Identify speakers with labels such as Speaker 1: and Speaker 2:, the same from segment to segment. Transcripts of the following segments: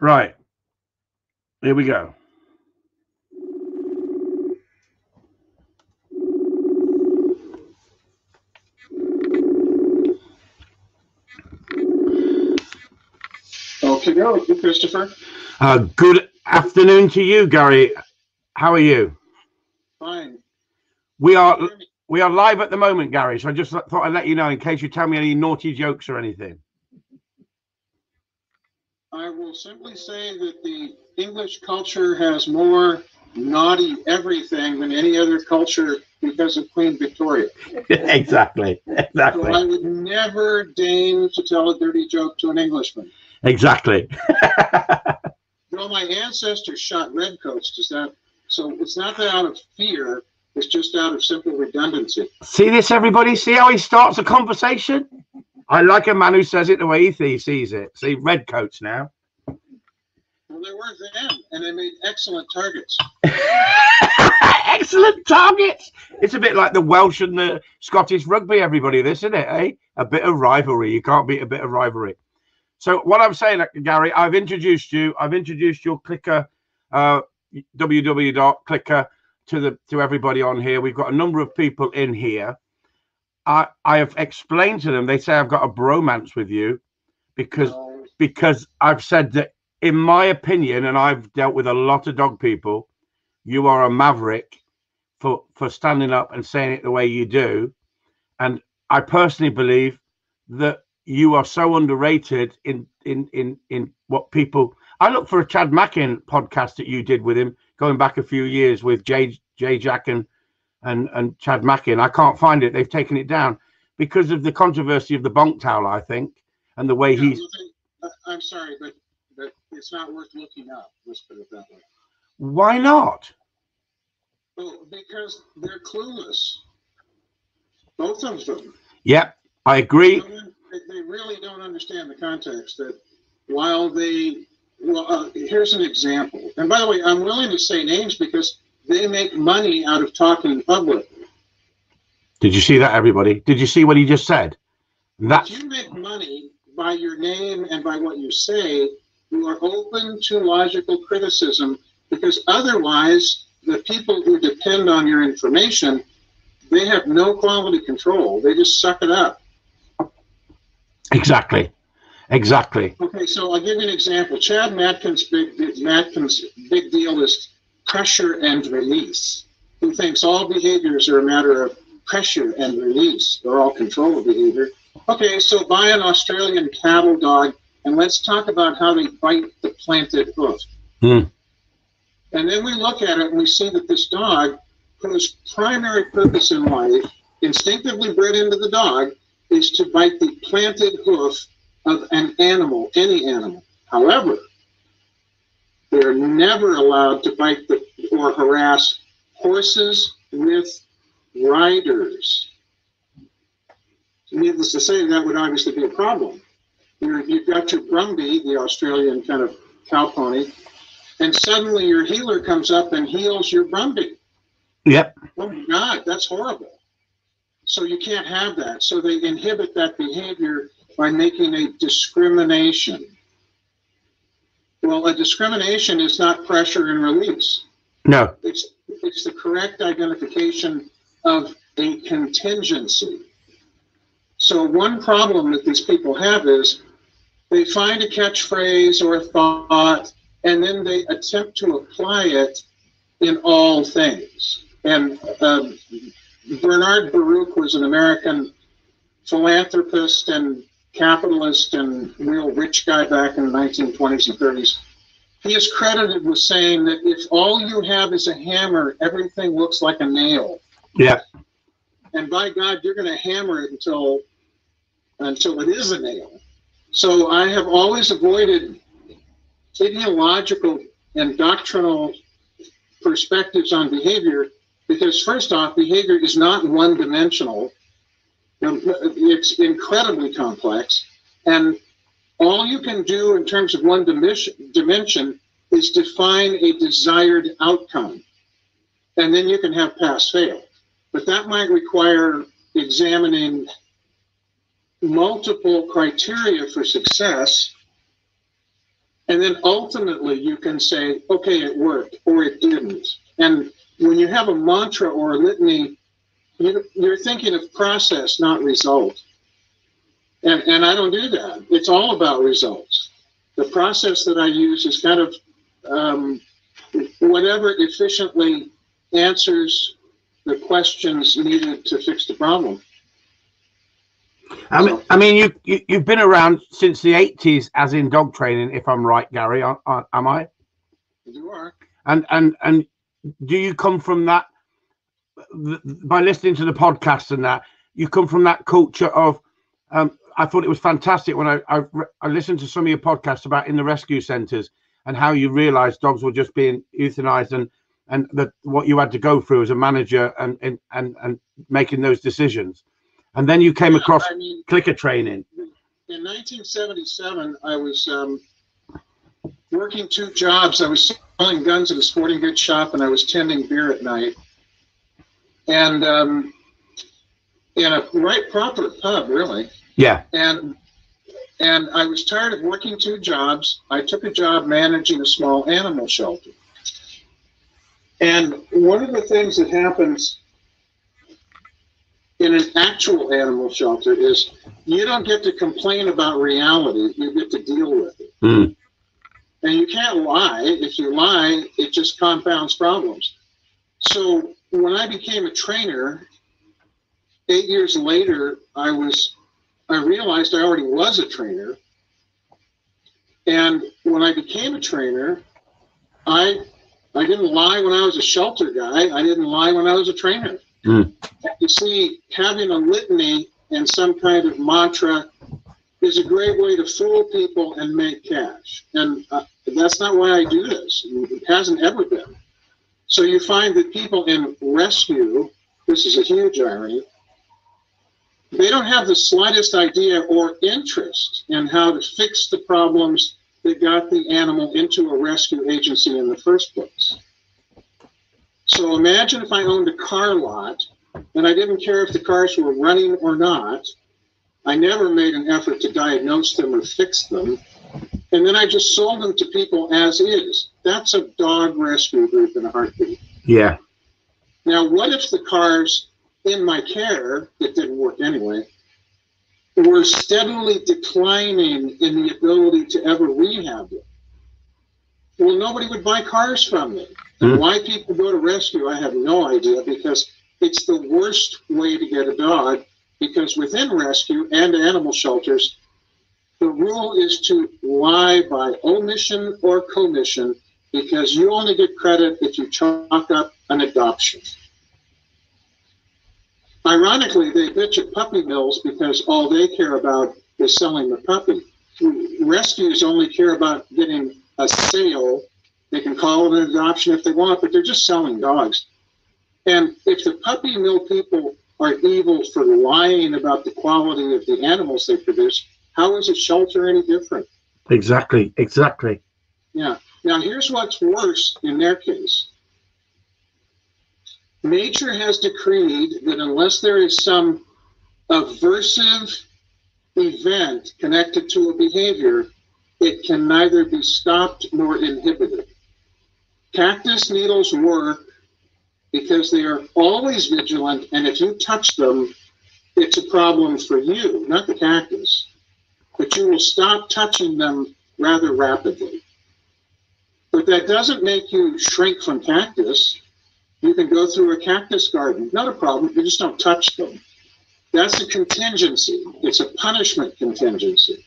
Speaker 1: Right. Here we go.
Speaker 2: Okay, go, Christopher.
Speaker 1: Uh, good afternoon to you, Gary. How are you?
Speaker 2: Fine.
Speaker 1: We are we are live at the moment, Gary. So I just thought I'd let you know in case you tell me any naughty jokes or anything.
Speaker 2: I will simply say that the English culture has more naughty everything than any other culture because of Queen Victoria.
Speaker 1: exactly.
Speaker 2: So
Speaker 1: Exactly.
Speaker 2: I would never deign to tell a dirty joke to an Englishman.
Speaker 1: Exactly.
Speaker 2: Well, my ancestors shot redcoats. Does that? So it's not that out of fear. It's just out of simple redundancy.
Speaker 1: See this, everybody? See how he starts a conversation? I like a man who says it the way he sees it. See, red coats now.
Speaker 2: Well, they were them, and they made excellent targets.
Speaker 1: Excellent targets. It's a bit like the Welsh and the Scottish rugby, everybody, this, isn't it? Eh? A bit of rivalry. You can't beat a bit of rivalry. So, what I'm saying, Gary, I've introduced you. I've introduced your clicker, uh, www.clicker, to the to everybody on here. We've got a number of people in here. I I have explained to them. They say I've got a bromance with you because
Speaker 2: So,
Speaker 1: because I've said that, in my opinion, and I've dealt with a lot of dog people, you are a maverick for for standing up and saying it the way you do, and I personally believe that you are so underrated in in in in what people. I look for a Chad Mackin podcast that you did with him going back a few years with Jay Jay Jack and and and Chad Mackin. I can't find it. They've taken it down because of the controversy of the bonk towel, I think, and the way
Speaker 2: yeah,
Speaker 1: he's.
Speaker 2: well, they- I'm sorry, but but it's not worth looking up. Let's put it that way.
Speaker 1: Why not?
Speaker 2: Well, because they're clueless. Both of them.
Speaker 1: Yep, I agree.
Speaker 2: They they really don't understand the context that while they, well, uh, here's an example. And by the way, I'm willing to say names because they make money out of talking in public.
Speaker 1: Did you see that, everybody? Did you see what he just said?
Speaker 2: If
Speaker 1: That's
Speaker 2: you make money by your name and by what you say, you are open to logical criticism because otherwise, the people who depend on your information, they have no quality control. They just suck it up.
Speaker 1: exactly, exactly.
Speaker 2: Okay, so I'll give you an example. Chad Mackin's big Mackin's big deal is pressure and release. Who thinks all behaviors are a matter of pressure and release? They're all control of behavior. Okay, so buy an Australian cattle dog and let's talk about how they bite the planted hoof.
Speaker 1: Hmm.
Speaker 2: And then we look at it and we see that this dog, whose primary purpose in life, instinctively bred into the dog, is to bite the planted hoof of an animal, any animal. However, they're never allowed to bite the, or harass horses with riders. Needless to say, that would obviously be a problem. You're, you've got your Brumby, the Australian kind of cow pony, and suddenly your heeler comes up and heels your Brumby.
Speaker 1: Yep,
Speaker 2: Oh my God, that's horrible. So you can't have that. So they inhibit that behavior by making a discrimination. Well, a discrimination is not pressure and release.
Speaker 1: no,
Speaker 2: It's it's the correct identification of a contingency. So one problem that these people have is they find a catchphrase or a thought and then they attempt to apply it in all things. And um, Bernard Baruch was an American philanthropist and capitalist and real rich guy back in the 1920s and 30s. He is credited with saying that if all you have is a hammer, everything looks like a nail.
Speaker 1: yep,
Speaker 2: And by God, you're going to hammer it until until it is a nail. So I have always avoided ideological and doctrinal perspectives on behavior because first off, behavior is not one dimensional. It's incredibly complex. And all you can do in terms of one dimension, is define a desired outcome. And then you can have pass fail. But that might require examining multiple criteria for success And then ultimately you can say, okay, it worked or it didn't. And when you have a mantra or a litany, you, you're thinking of process, not result. And, and I don't do that. It's all about results. The process that I use is kind of um, whatever efficiently answers the questions needed to fix the problem.
Speaker 1: I mean, I mean, you, you you've been around since the eighties, as in dog training, if I'm right, Gary. Am I?
Speaker 2: You are.
Speaker 1: And and and do you come from that? By listening to the podcast and that, you come from that culture of. Um, I thought it was fantastic when I, I I listened to some of your podcasts about in the rescue centres and how you realised dogs were just being euthanized and and that what you had to go through as a manager and and and, and making those decisions and then you came
Speaker 2: Yeah,
Speaker 1: across
Speaker 2: I mean,
Speaker 1: clicker training
Speaker 2: in 1977, I was um, working two jobs. I was selling guns at a sporting goods shop, and I was tending beer at night. And um, in a right proper pub, really.
Speaker 1: yeah
Speaker 2: And and I was tired of working two jobs. I took a job managing a small animal shelter. And one of the things that happens in an actual animal shelter is you don't get to complain about reality, you get to deal with it.
Speaker 1: Mm.
Speaker 2: And you can't lie. If you lie, it just compounds problems. So when I became a trainer, eight years later, I was I realized I already was a trainer. And when I became a trainer, I I didn't lie when I was a shelter guy. I didn't lie when I was a trainer.
Speaker 1: Mm.
Speaker 2: You see, having a litany and some kind of mantra is a great way to fool people and make cash. And uh, that's not why I do this. It hasn't ever been. So you find that people in rescue, this is a huge irony, they don't have the slightest idea or interest in how to fix the problems that got the animal into a rescue agency in the first place. So imagine if I owned a car lot and I didn't care if the cars were running or not. I never made an effort to diagnose them or fix them. And then I just sold them to people as is. That's a dog rescue group in a heartbeat.
Speaker 1: yeah
Speaker 2: Now, what if the cars in my care that didn't work anyway were steadily declining in the ability to ever rehab them? Well, nobody would buy cars from me. And
Speaker 1: Hmm.
Speaker 2: why people go to rescue, I have no idea because it's the worst way to get a dog. Because within rescue and animal shelters, the rule is to lie by omission or commission because you only get credit if you chalk up an adoption. Ironically, they bitch at puppy mills because all they care about is selling the puppy. Rescues only care about getting a sale. They can call it an adoption if they want, but they're just selling dogs. And if the puppy mill people are evil for lying about the quality of the animals they produce, how is a shelter any different?
Speaker 1: exactly exactly
Speaker 2: Yeah. Now, here's what's worse in their case. Nature has decreed that unless there is some aversive event connected to a behavior, it can neither be stopped nor inhibited. Cactus needles work because they are always vigilant, and if you touch them, it's a problem for you, not the cactus. But you will stop touching them rather rapidly. But that doesn't make you shrink from cactus. You can go through a cactus garden, not a problem. You just don't touch them. That's a contingency. It's a punishment contingency.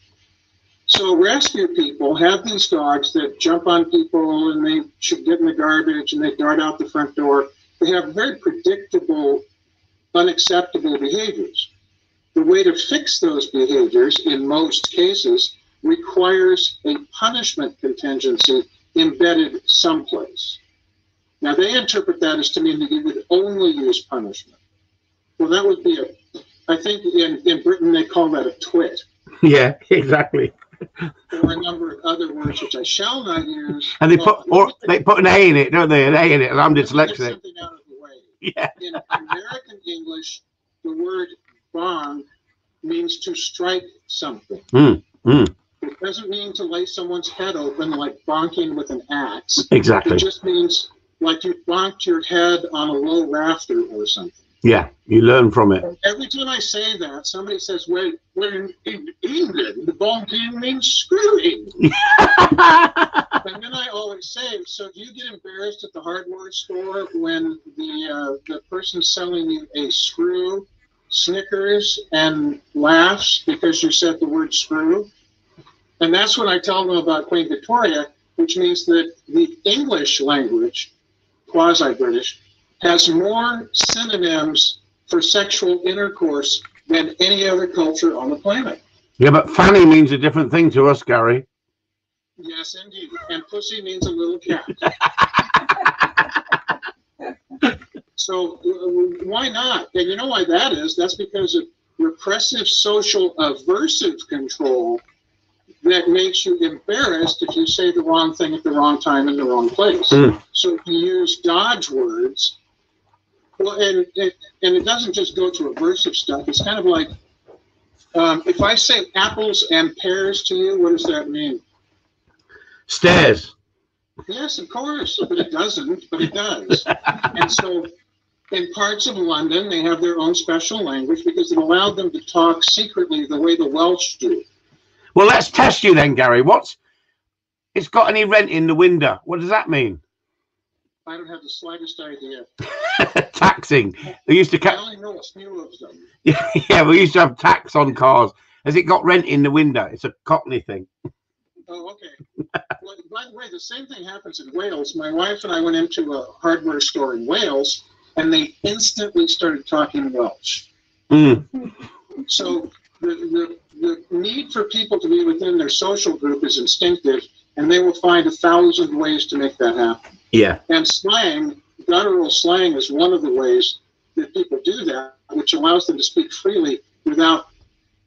Speaker 2: So rescue people have these dogs that jump on people and they should get in the garbage and they dart out the front door. They have very predictable, unacceptable behaviors. The way to fix those behaviors in most cases requires a punishment contingency embedded someplace. Now they interpret that as to mean that you would only use punishment. Well, that would be a, I think in, in Britain they call that a twit,
Speaker 1: yeah exactly
Speaker 2: or a number of other words which I shall not use.
Speaker 1: and they put or they put an a in it don't they an a in it and i'm dyslexic
Speaker 2: something out of the way.
Speaker 1: yeah
Speaker 2: In American English, the word bond means to strike something.
Speaker 1: Mm, mm.
Speaker 2: It doesn't mean to lay someone's head open like bonking with an axe.
Speaker 1: Exactly.
Speaker 2: It just means like you bonked your head on a low rafter or something.
Speaker 1: Yeah, you learn from it.
Speaker 2: Every time I say that, somebody says, "Wait, wait in, in England, the bonking means screwing." and then I always say, "So do you get embarrassed at the hardware store when the uh, the person selling you a screw snickers and laughs because you said the word screw?" And that's what I tell them about Queen Victoria, which means that the English language, quasi British, has more synonyms for sexual intercourse than any other culture on the planet.
Speaker 1: Yeah, but fanny means a different thing to us, Gary.
Speaker 2: Yes, indeed. And pussy means a little cat. so why not? And you know why that is? That's because of repressive social aversive control that makes you embarrassed if you say the wrong thing at the wrong time in the wrong place.
Speaker 1: Mm.
Speaker 2: So if you use dodge words, well, and, and and it doesn't just go to aversive stuff. It's kind of like um, if I say apples and pears to you, what does that mean?
Speaker 1: Stairs.
Speaker 2: Yes, of course, but it doesn't, but it does. and so in parts of London, they have their own special language because it allowed them to talk secretly the way the Welsh do.
Speaker 1: Well, let's test you then, Gary. What's it's got any rent in the window? What does that mean?
Speaker 2: I don't have the slightest idea.
Speaker 1: Taxing. They used to
Speaker 2: I only know a few of them.
Speaker 1: yeah, we used to have tax on cars. Has it got rent in the window? It's a Cockney thing.
Speaker 2: Oh, okay. well, by the way, the same thing happens in Wales. My wife and I went into a hardware store in Wales, and they instantly started talking Welsh.
Speaker 1: Mm.
Speaker 2: So the, the, the need for people to be within their social group is instinctive, and they will find a thousand ways to make that happen.
Speaker 1: Yeah.
Speaker 2: And slang, guttural slang, is one of the ways that people do that, which allows them to speak freely without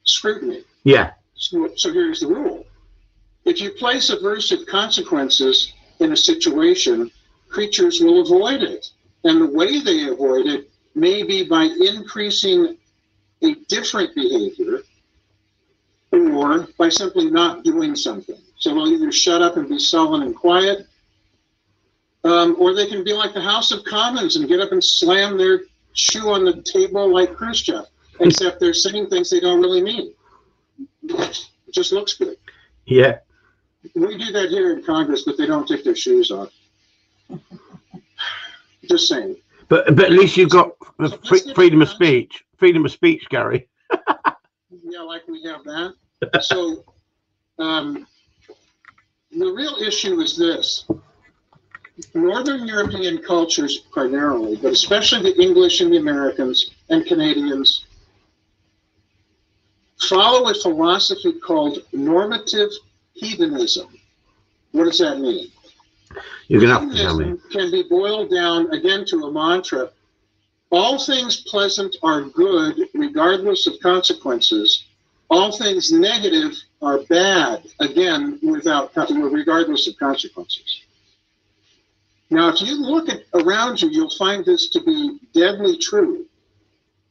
Speaker 2: scrutiny.
Speaker 1: Yeah.
Speaker 2: So, so here's the rule. If you place aversive consequences in a situation, creatures will avoid it. And the way they avoid it may be by increasing a different behavior or by simply not doing something. So they'll either shut up and be sullen and quiet, um, or they can be like the House of Commons and get up and slam their shoe on the table like Khrushchev, except they're saying things they don't really mean. It just looks good.
Speaker 1: Yeah.
Speaker 2: We do that here in Congress, but they don't take their shoes off. Just saying.
Speaker 1: But but at least you've got the free, freedom of speech. Freedom of speech, Gary.
Speaker 2: Yeah, like we have that. So, um, the real issue is this. Northern European cultures primarily, but especially the English and the Americans and Canadians, follow a philosophy called normative hedonism. What does that mean?
Speaker 1: You're gonna have to tell me.
Speaker 2: Can be boiled down again to a mantra. All things pleasant are good, regardless of consequences. All things negative are bad, again, without regardless of consequences. Now, if you look at around you, you'll find this to be deadly true.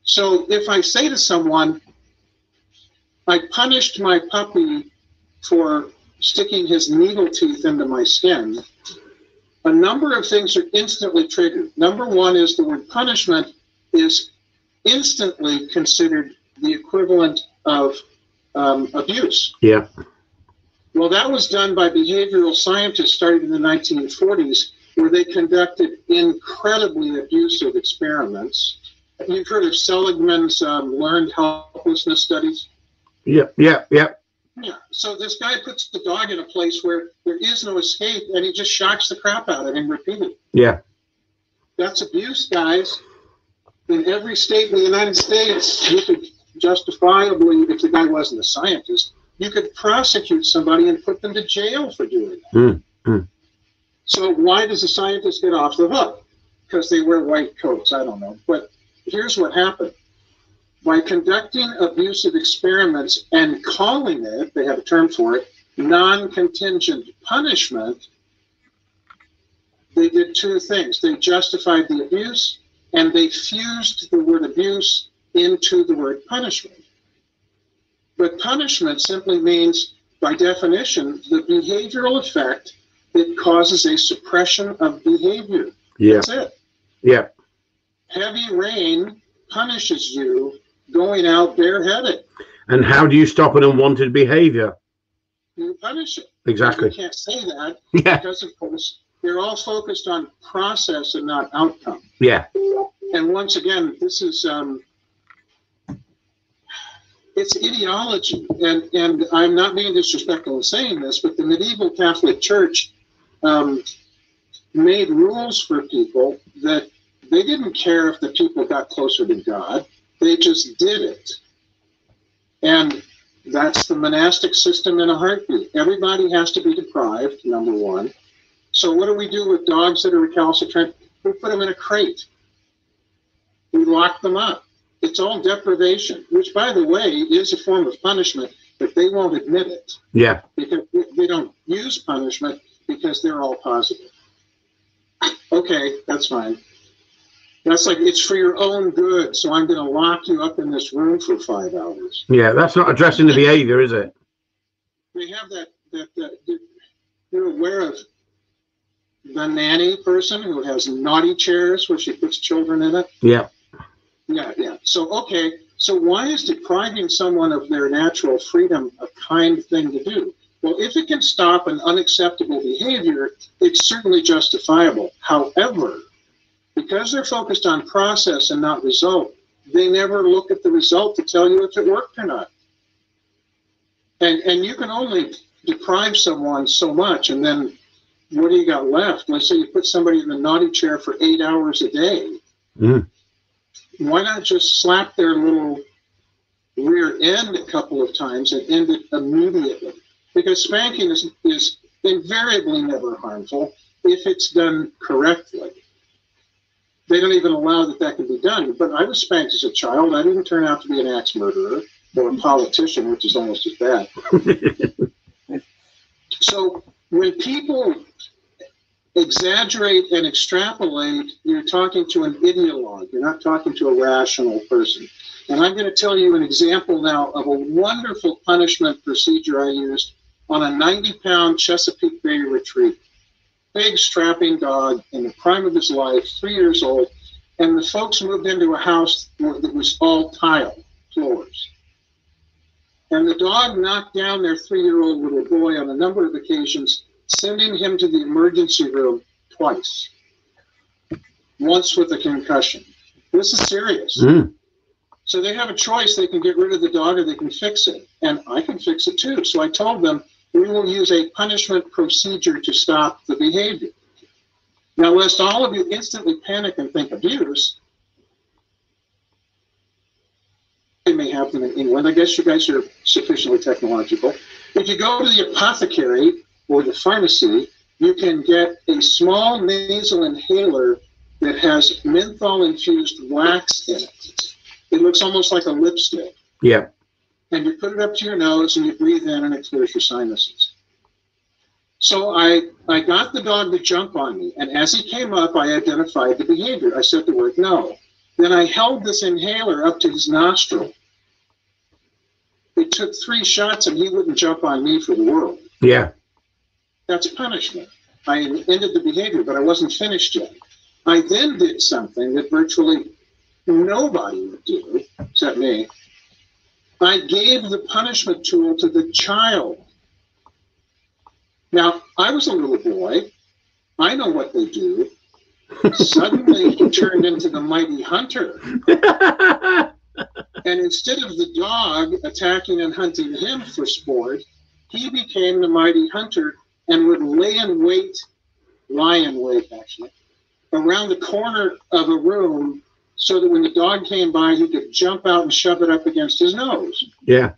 Speaker 2: So, if I say to someone, "I punished my puppy for sticking his needle teeth into my skin," a number of things are instantly triggered. Number one is the word punishment is instantly considered the equivalent of um, abuse.
Speaker 1: Yeah.
Speaker 2: Well, that was done by behavioral scientists starting in the 1940s, where they conducted incredibly abusive experiments. You've heard of Seligman's um, learned helplessness studies?
Speaker 1: Yeah. Yeah. Yeah.
Speaker 2: Yeah. So this guy puts the dog in a place where there is no escape, and he just shocks the crap out of him repeatedly.
Speaker 1: Yeah.
Speaker 2: That's abuse, guys. In every state in the United States, you could justifiably, if the guy wasn't a scientist, you could prosecute somebody and put them to jail for doing that.
Speaker 1: Mm, mm.
Speaker 2: So why does a scientist get off the hook? Because they wear white coats. I don't know. But here's what happened. By conducting abusive experiments and calling it, they have a term for it, non-contingent punishment, they did two things. They justified the abuse and they fused the word abuse into the word punishment. But punishment simply means by definition, the behavioral effect it causes a suppression of behavior.
Speaker 1: Yeah.
Speaker 2: That's it.
Speaker 1: Yeah.
Speaker 2: Heavy rain punishes you going out bareheaded.
Speaker 1: And how do you stop an unwanted behavior?
Speaker 2: You punish it.
Speaker 1: Exactly.
Speaker 2: You can't say that
Speaker 1: Yeah.
Speaker 2: because, of course, they're all focused on process and not outcome.
Speaker 1: Yeah.
Speaker 2: And once again, this is um, it's ideology, and and I'm not being disrespectful in saying this, but the medieval Catholic Church um, made rules for people that they didn't care if the people got closer to God; they just did it, and that's the monastic system in a heartbeat. Everybody has to be deprived. Number one. So what do we do with dogs that are recalcitrant? We put them in a crate. We lock them up. It's all deprivation, which, by the way, is a form of punishment, but they won't admit it
Speaker 1: Yeah.
Speaker 2: because they don't use punishment because they're all positive. Okay, that's fine. That's like it's for your own good, so I'm going to lock you up in this room for five hours.
Speaker 1: Yeah. That's not addressing the behavior, is it?
Speaker 2: They have that that, that, you're aware of the nanny person who has naughty chairs where she puts children in it.
Speaker 1: Yeah.
Speaker 2: So, okay. So, why is depriving someone of their natural freedom a kind thing to do? Well, if it can stop an unacceptable behavior, it's certainly justifiable. However, because they're focused on process and not result, they never look at the result to tell you if it worked or not. And, and you can only deprive someone so much, and then what do you got left? Let's say you put somebody in the naughty chair for eight hours a day
Speaker 1: Mm.
Speaker 2: Why not just slap their little rear end a couple of times and end it immediately? Because spanking is, is invariably never harmful if it's done correctly. They don't even allow that that can be done. But I was spanked as a child. I didn't turn out to be an axe murderer or a politician, which is almost as bad. So when people exaggerate and extrapolate, you're talking to an ideologue. You're not talking to a rational person. And I'm going to tell you an example now of a wonderful punishment procedure I used on a 90 pound Chesapeake Bay retrieve. Big strapping dog in the prime of his life, three years old. And the folks moved into a house that was all tile floors. And the dog knocked down their three year old little boy on a number of occasions, sending him to the emergency room twice. Once with a concussion. This is serious.
Speaker 1: Mm.
Speaker 2: So they have a choice. They can get rid of the dog or they can fix it. And I can fix it too. So I told them we will use a punishment procedure to stop the behavior. Now, lest all of you instantly panic and think abuse, they may have them in England. I guess you guys are sufficiently technological. If you go to the apothecary or the pharmacy, you can get a small nasal inhaler that has menthol infused wax in it. It looks almost like a lipstick.
Speaker 1: Yeah.
Speaker 2: And you put it up to your nose and you breathe in and it clears your sinuses. So I, I got the dog to jump on me. And as he came up, I identified the behavior. I said the word no. Then I held this inhaler up to his nostril. It took three shots and he wouldn't jump on me for the world.
Speaker 1: Yeah.
Speaker 2: That's punishment. I ended the behavior, but I wasn't finished yet. I then did something that virtually nobody would do, except me. I gave the punishment tool to the child. Now, I was a little boy. I know what they do. Suddenly, he turned into the mighty hunter. And instead of the dog attacking and hunting him for sport, he became the mighty hunter and would lay in wait, lie in wait actually, around the corner of a room so that when the dog came by, he could jump out and shove it up against his nose.
Speaker 1: yeah.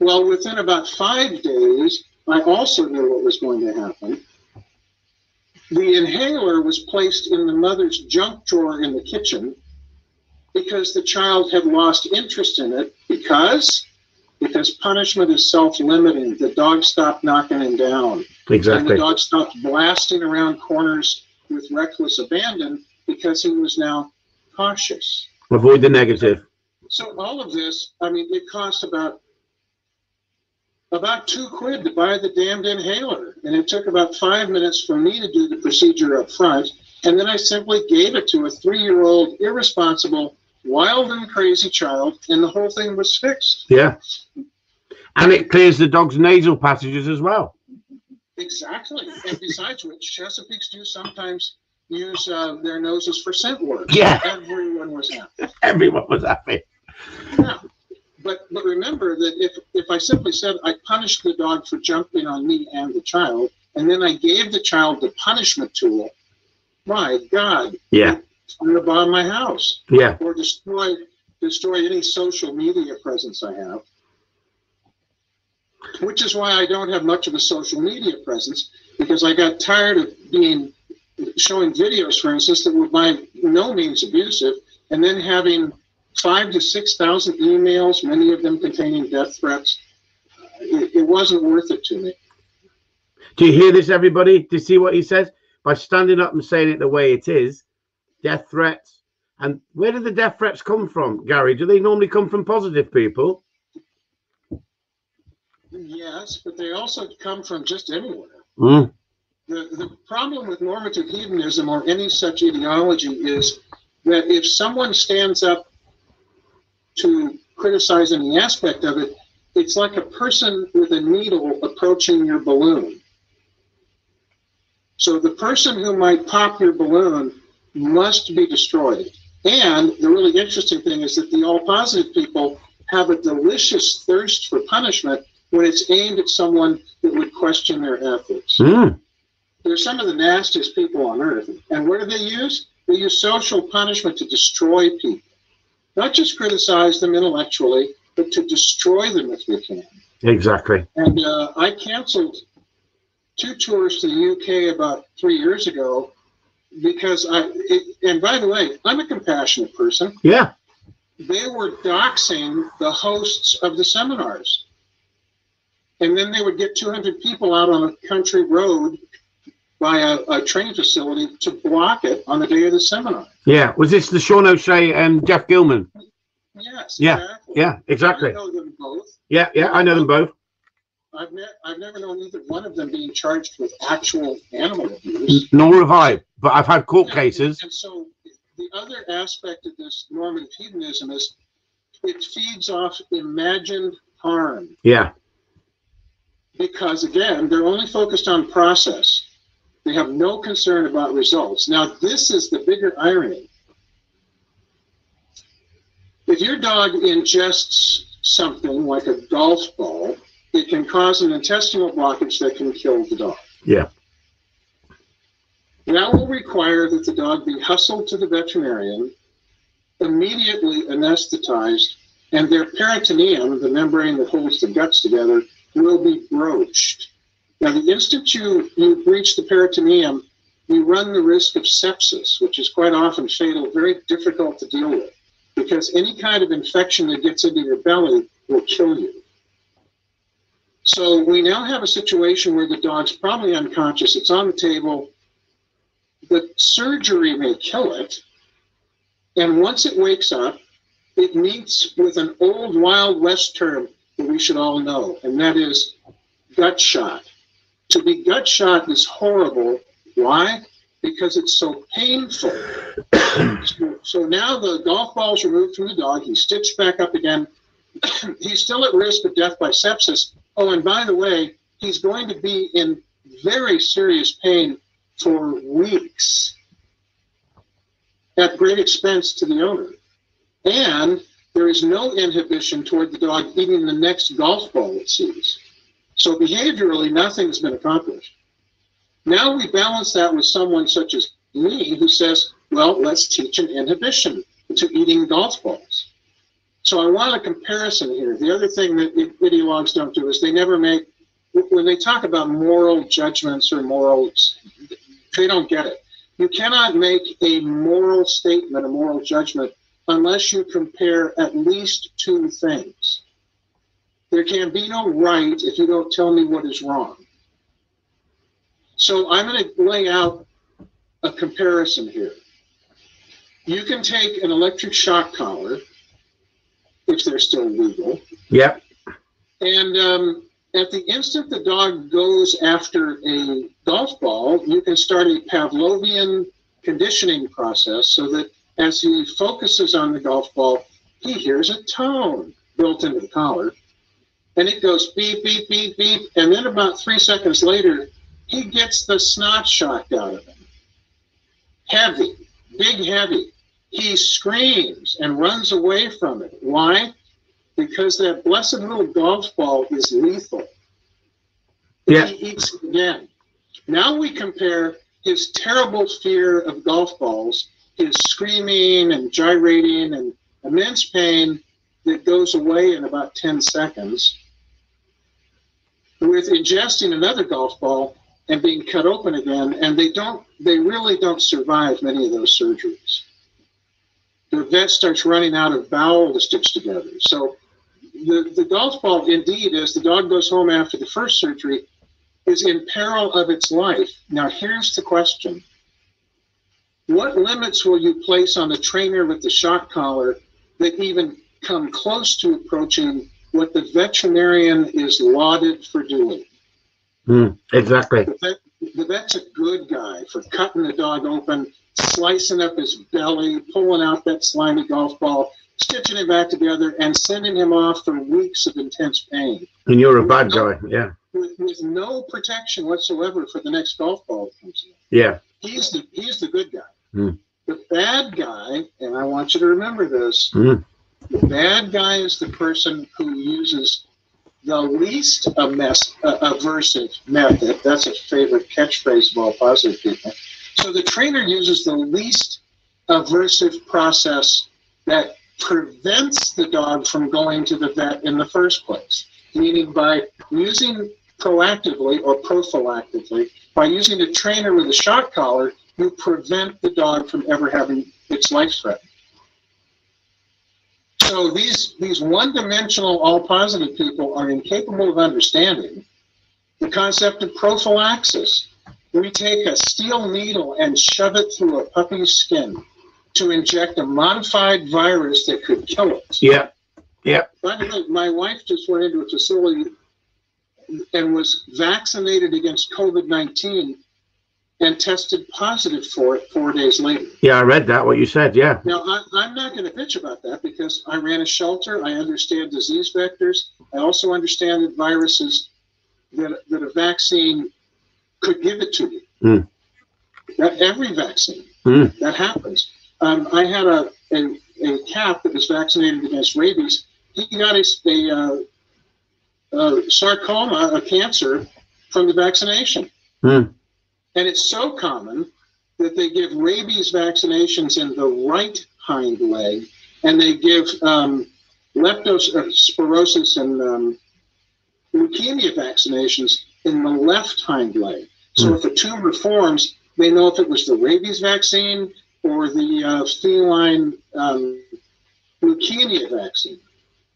Speaker 2: Well, within about five days, I also knew what was going to happen. The inhaler was placed in the mother's junk drawer in the kitchen because the child had lost interest in it because because punishment is self-limiting. The dog stopped knocking him down. And the dog stopped blasting around corners with reckless abandon because he was now cautious.
Speaker 1: Avoid the negative.
Speaker 2: So all of this, I mean, it cost about about two quid to buy the damned inhaler. And it took about five minutes for me to do the procedure up front. And then I simply gave it to a three year old irresponsible, wild and crazy child, and the whole thing was fixed.
Speaker 1: Yeah. And it clears the dog's nasal passages as well.
Speaker 2: Exactly. And besides which, Chesapeakes do sometimes use uh, their noses for scent work.
Speaker 1: Yeah.
Speaker 2: Everyone was happy.
Speaker 1: Everyone was happy.
Speaker 2: Yeah. But but remember that if if I simply said I punished the dog for jumping on me and the child, and then I gave the child the punishment tool, my God,
Speaker 1: Yeah.
Speaker 2: I'm gonna bomb my house
Speaker 1: Yeah.
Speaker 2: or destroy destroy any social media presence I have. Which is why I don't have much of a social media presence because I got tired of being showing videos, for instance, that were by no means abusive, and then having five to six thousand emails, many of them containing death threats. It, it wasn't worth it to me.
Speaker 1: Do you hear this, everybody? Do you see what he says? By standing up and saying it the way it is, death threats. And where do the death threats come from, Gary? Do they normally come from positive people?
Speaker 2: Yes, but they also come from just anywhere.
Speaker 1: Mm.
Speaker 2: the, the problem with normative hedonism or any such ideology is that if someone stands up to criticize any aspect of it, it's like a person with a needle approaching your balloon. So the person who might pop your balloon must be destroyed. And the really interesting thing is that the all positive people have a delicious thirst for punishment when it's aimed at someone that would question their ethics
Speaker 1: Mm.
Speaker 2: they're some of the nastiest people on earth. And what do they use? They use social punishment to destroy people. Not just criticize them intellectually, but to destroy them if they can.
Speaker 1: Exactly.
Speaker 2: And uh, I canceled two tours to the UK about three years ago because I, it, and by the way, I'm a compassionate person.
Speaker 1: Yeah.
Speaker 2: They were doxing the hosts of the seminars. And then they would get 200 people out on a country road by a, a training facility to block it on the day of the seminar.
Speaker 1: Yeah. Was this the Sean O'Shea and Jeff Gellman?
Speaker 2: Yes,
Speaker 1: Yeah,
Speaker 2: exactly.
Speaker 1: Yeah,
Speaker 2: I
Speaker 1: exactly.
Speaker 2: know them both.
Speaker 1: Yeah, yeah, I know them both.
Speaker 2: I've, ne- I've never known either one of them being charged with actual animal abuse.
Speaker 1: Nor have I, but I've had court cases.
Speaker 2: And so the other aspect of this normative hedonism is it feeds off imagined harm
Speaker 1: Yeah.
Speaker 2: because, again, they're only focused on process. They have no concern about results. Now, this is the bigger irony. If your dog ingests something like a golf ball, it can cause an intestinal blockage that can kill the dog.
Speaker 1: Yeah.
Speaker 2: That will require that the dog be hustled to the veterinarian, immediately anesthetized, and their peritoneum, the membrane that holds the guts together, will be broached. Now, the instant you, you breach the peritoneum, you run the risk of sepsis, which is quite often fatal, very difficult to deal with, because any kind of infection that gets into your belly will kill you. So we now have a situation where the dog's probably unconscious. It's on the table. The surgery may kill it. And once it wakes up, it meets with an old Wild West term that we should all know, and that is gut shot. To be gut shot is horrible. Why? Because it's so painful. so, so now the golf ball's removed from the dog. He's stitched back up again. he's still at risk of death by sepsis. Oh, and by the way, he's going to be in very serious pain for weeks at great expense to the owner. And there is no inhibition toward the dog eating the next golf ball it sees. So behaviorally, nothing's been accomplished. Now we balance that with someone such as me who says, well, let's teach an inhibition to eating golf balls. So I want a comparison here. The other thing that ideologues don't do is they never make, when they talk about moral judgments or morals, they don't get it. You cannot make a moral statement, a moral judgment, unless you compare at least two things. There can be no right if you don't tell me what is wrong. So I'm going to lay out a comparison here. You can take an electric shock collar, if they're still legal,
Speaker 1: Yeah.
Speaker 2: and um, at the instant the dog goes after a golf ball, you can start a Pavlovian conditioning process so that as he focuses on the golf ball, he hears a tone built into the collar. And it goes beep, beep, beep, beep. And then about three seconds later, he gets the snot shocked out of him. Heavy, big heavy. He screams and runs away from it. Why? Because that blessed little golf ball is lethal.
Speaker 1: Yeah.
Speaker 2: He eats it again. Now we compare his terrible fear of golf balls, his screaming and gyrating and immense pain that goes away in about 10 seconds, with ingesting another golf ball and being cut open again, and they don't, they really don't survive many of those surgeries. The vet starts running out of bowel to stitch together. So the, the golf ball, indeed, as the dog goes home after the first surgery, is in peril of its life. Now, here's the question What limits will you place on the trainer with the shock collar that even come close to approaching what the veterinarian is lauded for doing?
Speaker 1: Mm, exactly.
Speaker 2: The, vet, the vet's a good guy for cutting the dog open, slicing up his belly, pulling out that slimy golf ball, stitching it back together, and sending him off for weeks of intense pain.
Speaker 1: And you're a bad guy. Yeah.
Speaker 2: with, with no protection whatsoever for the next golf ball that comes in.
Speaker 1: Yeah.
Speaker 2: He's the he's the good guy.
Speaker 1: Hmm.
Speaker 2: The bad guy, and I want you to remember this,
Speaker 1: Mm.
Speaker 2: the bad guy is the person who uses the least a mess, uh, aversive method. That's a favorite catchphrase of all positive people. So the trainer uses the least aversive process that prevents the dog from going to the vet in the first place, meaning by using proactively or prophylactically, by using a trainer with a shock collar, you prevent the dog from ever having its life threatened. So these these one-dimensional, all-positive people are incapable of understanding the concept of prophylaxis. We take a steel needle and shove it through a puppy's skin to inject a modified virus that could kill it.
Speaker 1: Yeah. Yeah.
Speaker 2: By the way, my wife just went into a facility and was vaccinated against COVID 19 and tested positive for it four days later.
Speaker 1: Yeah. I read that. What you said. Yeah.
Speaker 2: Now, I, I'm not going to bitch about that because I ran a shelter. I understand disease vectors. I also understand that viruses, that, that a vaccine could give it to me.
Speaker 1: Mm.
Speaker 2: That every vaccine,
Speaker 1: Mm.
Speaker 2: that happens. Um, I had a, a, a cat that was vaccinated against rabies. He got a, a, uh, uh, sarcoma, a cancer, from the vaccination.
Speaker 1: Mm.
Speaker 2: And it's so common that they give rabies vaccinations in the right hind leg, and they give um, leptospirosis and um, leukemia vaccinations in the left hind leg. So
Speaker 1: Hmm.
Speaker 2: if a tumor forms, they know if it was the rabies vaccine or the uh, feline um, leukemia vaccine.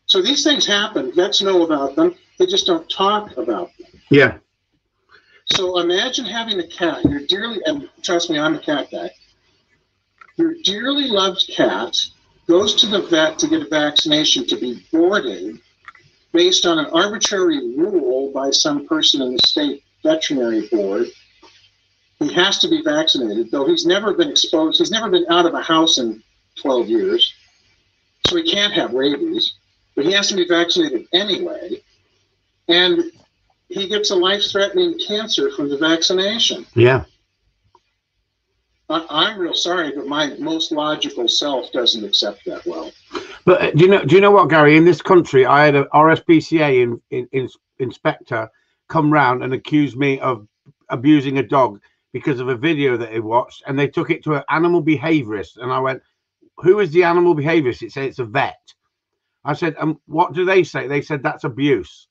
Speaker 2: So these things happen. Vets know about them. They just don't talk about them.
Speaker 1: Yeah.
Speaker 2: So imagine having a cat, your dearly, and trust me, I'm a cat guy. Your dearly loved cat goes to the vet to get a vaccination to be boarded based on an arbitrary rule by some person in the state veterinary board. He has to be vaccinated, though he's never been exposed, he's never been out of a house in 12 years. So he can't have rabies, but he has to be vaccinated anyway. And he gets a life-threatening cancer from the vaccination.
Speaker 1: Yeah.
Speaker 2: I, I'm real sorry, but my most logical self doesn't accept that well.
Speaker 1: But uh, do you know? Do you know what, Gary? In this country, I had a RSPCA in, in, in, inspector come round and accuse me of abusing a dog because of a video that he watched, and they took it to an animal behaviourist. And I went, "Who is the animal behaviorist?" It said it's a vet. I said, "And what do they say?" They said that's abuse.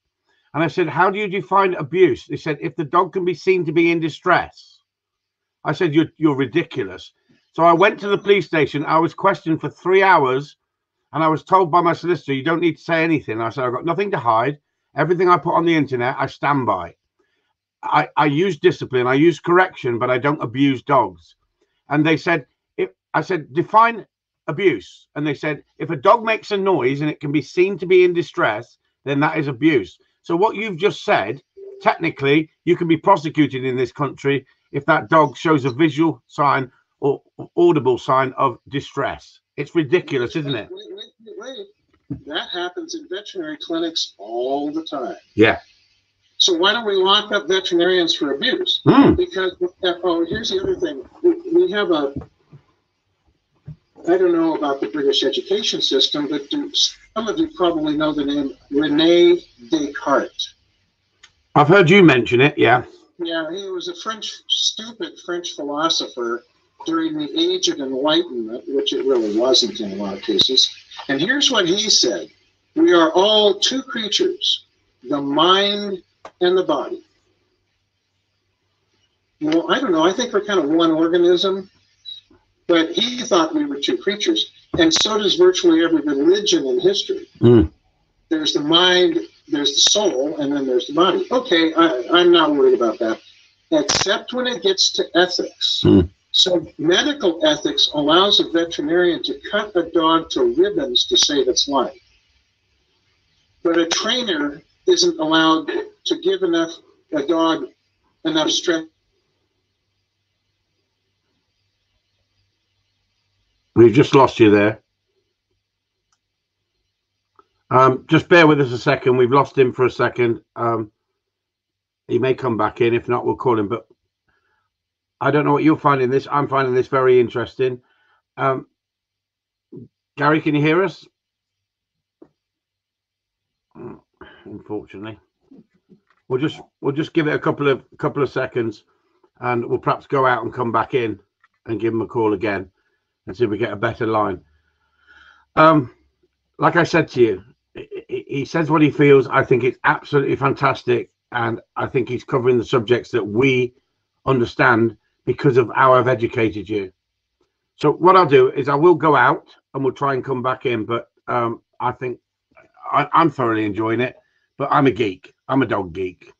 Speaker 1: And I said, "How do you define abuse?" They said, "If the dog can be seen to be in distress." I said, "You're you're ridiculous." So I went to the police station. I was questioned for three hours. And I was told by my solicitor, you don't need to say anything. I said, I've got nothing to hide. Everything I put on the internet, I stand by. I, I use discipline, I use correction, but I don't abuse dogs. And they said, if, I said, define abuse. And they said, if a dog makes a noise and it can be seen to be in distress, then that is abuse. So what you've just said, technically, you can be prosecuted in this country if that dog shows a visual sign or audible sign of distress. It's ridiculous, isn't it?
Speaker 3: Wait, wait, wait. That happens in veterinary clinics all the time.
Speaker 1: Yeah.
Speaker 3: So why don't we lock up veterinarians for abuse?
Speaker 1: Hmm.
Speaker 3: Because oh, here's the other thing. We, we have a. I don't know about the British education system, but do, some of you probably know the name Rene Descartes.
Speaker 1: I've heard you mention it. Yeah.
Speaker 3: Yeah, he was a French, stupid French philosopher during the Age of Enlightenment, which it really wasn't in a lot of cases. And here's what he said We are all two creatures, the mind and the body. Well, I don't know. I think we're kind of one organism, but he thought we were two creatures. And so does virtually every religion in history.
Speaker 1: Mm.
Speaker 3: There's the mind, there's the soul, and then there's the body. Okay, I, I'm not worried about that, except when it gets to ethics.
Speaker 1: Mm.
Speaker 3: So, medical ethics allows a veterinarian to cut a dog to ribbons to save its life. But a trainer isn't allowed to give enough a dog enough stress.
Speaker 1: We've just lost you there. Um, just bear with us a second. We've lost him for a second. Um, he may come back in. If not, we'll call him. But I don't know what you're finding this. I'm finding this very interesting. Um, Gary, can you hear us? Unfortunately, we'll just we'll just give it a couple of couple of seconds, and we'll perhaps go out and come back in and give him a call again and see if we get a better line. Um, like I said to you, he says what he feels. I think it's absolutely fantastic, and I think he's covering the subjects that we understand because of how I've educated you. So what I'll do is I will go out and we'll try and come back in, but um, I think I, I'm thoroughly enjoying it. But I'm a geek. I'm a dog geek.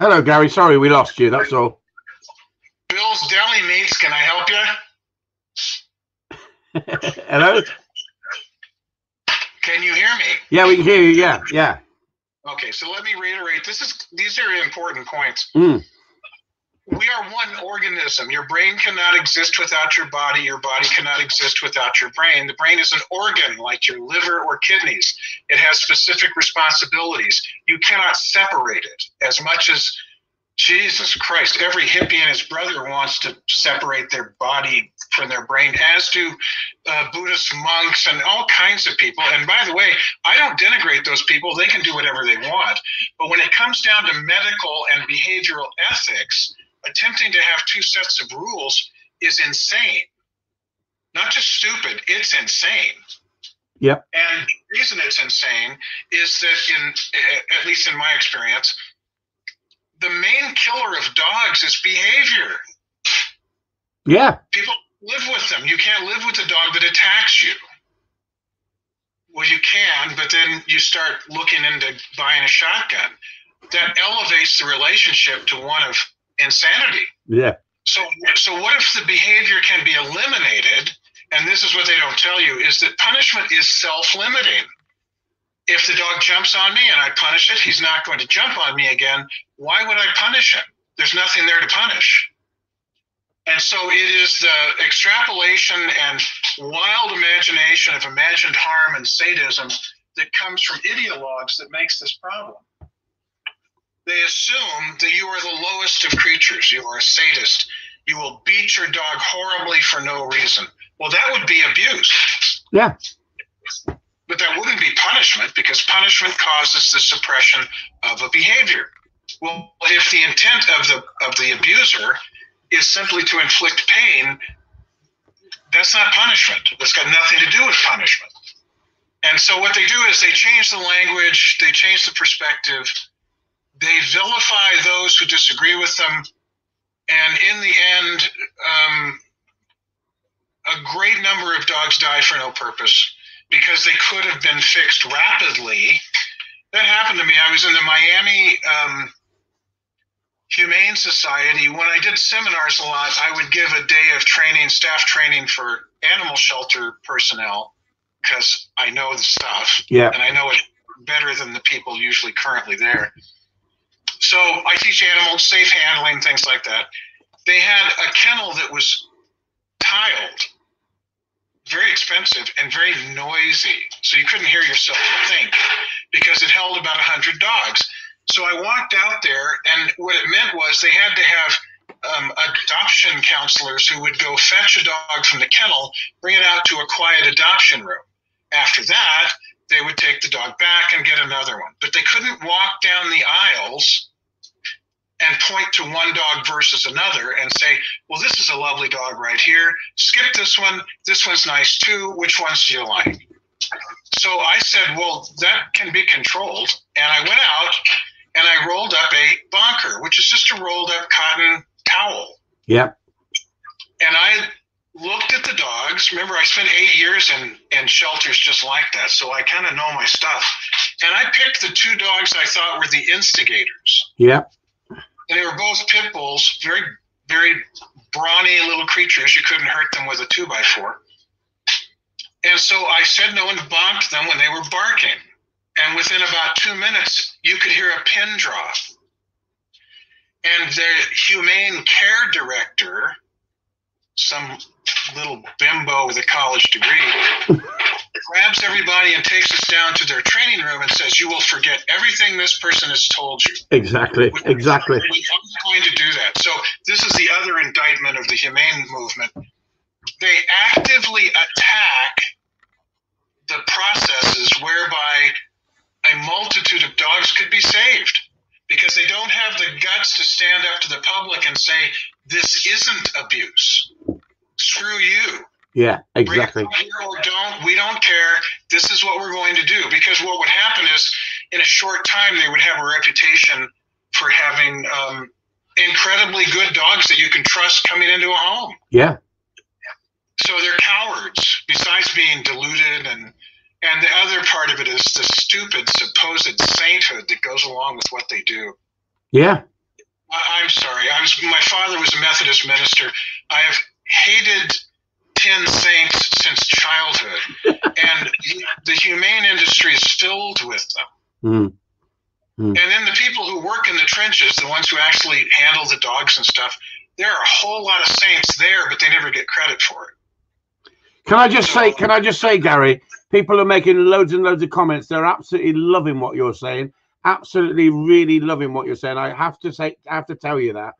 Speaker 1: Hello, Gary. Sorry we lost you. That's all.
Speaker 2: Bill's Deli Meats, can I help you?
Speaker 1: Hello.
Speaker 2: Can you hear me?
Speaker 1: Yeah, we can hear you. Yeah, yeah.
Speaker 2: Okay, so let me reiterate. This is these are important points.
Speaker 1: Mm.
Speaker 2: We are one organism. Your brain cannot exist without your body. Your body cannot exist without your brain. The brain is an organ like your liver or kidneys. It has specific responsibilities. You cannot separate it as much as Jesus Christ, every hippie and his brother wants to separate their body from their brain, as do uh, Buddhist monks and all kinds of people. And by the way, I don't denigrate those people. They can do whatever they want. But when it comes down to medical and behavioral ethics, attempting to have two sets of rules is insane. Not just stupid, it's insane.
Speaker 1: Yep.
Speaker 2: And the reason it's insane is that, in at least in my experience, the main killer of dogs is behavior.
Speaker 1: Yeah.
Speaker 2: People live with them. You can't live with a dog that attacks you. Well, you can, but then you start looking into buying a shotgun. That elevates the relationship to one of insanity.
Speaker 1: Yeah.
Speaker 2: So, so what if the behavior can be eliminated? And this is what they don't tell you: is that punishment is self-limiting. If the dog jumps on me and I punish it, he's not going to jump on me again. Why would I punish him? There's nothing there to punish. And so it is the extrapolation and wild imagination of imagined harm and sadism that comes from ideologues that makes this problem. They assume that you are the lowest of creatures. You are a sadist. You will beat your dog horribly for no reason. Well, that would be abuse.
Speaker 1: Yeah.
Speaker 2: But that wouldn't be punishment because punishment causes the suppression of a behavior. Well, if the intent of the of the abuser is simply to inflict pain, that's not punishment. That's got nothing to do with punishment. And so what they do is they change the language, they change the perspective, they vilify those who disagree with them, and in the end, um, a great number of dogs die for no purpose because they could have been fixed rapidly. That happened to me. I was in the Miami um, Humane Society, when I did seminars a lot, I would give a day of training, staff training for animal shelter personnel because I know the stuff
Speaker 1: Yeah.
Speaker 2: and I know it better than the people usually currently there. So I teach animals safe handling, things like that. They had a kennel that was tiled, very expensive and very noisy, so you couldn't hear yourself think because it held about 100 dogs. So I walked out there, and what it meant was they had to have um, adoption counselors who would go fetch a dog from the kennel, bring it out to a quiet adoption room. After that, they would take the dog back and get another one. But they couldn't walk down the aisles and point to one dog versus another and say, well, this is a lovely dog right here. Skip this one. This one's nice too. Which ones do you like? So I said, well, that can be controlled. And I went out and I rolled up a bonker, which is just a rolled up cotton towel.
Speaker 1: Yep.
Speaker 2: And I looked at the dogs. Remember, I spent eight years in, in shelters just like that, so I kind of know my stuff. And I picked the two dogs I thought were the instigators.
Speaker 1: Yep.
Speaker 2: And they were both pit bulls, very, very brawny little creatures. You couldn't hurt them with a two by four. And so I said no and bonked them when they were barking. And within about two minutes, you could hear a pin drop. And the humane care director, some little bimbo with a college degree, grabs everybody and takes us down to their training room and says, You will forget everything this person has told you.
Speaker 1: Exactly. Exactly.
Speaker 2: We aren't going to do that. So this is the other indictment of the humane movement. They actively attack the processes whereby a multitude of dogs could be saved because they don't have the guts to stand up to the public and say, this isn't abuse. Screw you.
Speaker 1: Yeah. Exactly.
Speaker 2: here or don't. We don't care. This is what we're going to do. Because what would happen is, in a short time, they would have a reputation for having um, incredibly good dogs that you can trust coming into a home.
Speaker 1: Yeah.
Speaker 2: So they're cowards. Besides being deluded, and and the other part of it is the stupid supposed sainthood that goes along with what they do.
Speaker 1: Yeah.
Speaker 2: I- I'm sorry. I was my father was a Methodist minister. I have hated ten saints since childhood, and the humane industry is filled with them.
Speaker 1: Mm.
Speaker 2: And then the people who work in the trenches, the ones who actually handle the dogs and stuff, there are a whole lot of saints there, but they never get credit for it.
Speaker 1: Can I just say? Can I just say, Gary? People are making loads and loads of comments. They're absolutely loving what you're saying. Absolutely, really loving what you're saying. I have to say, I have to tell you that.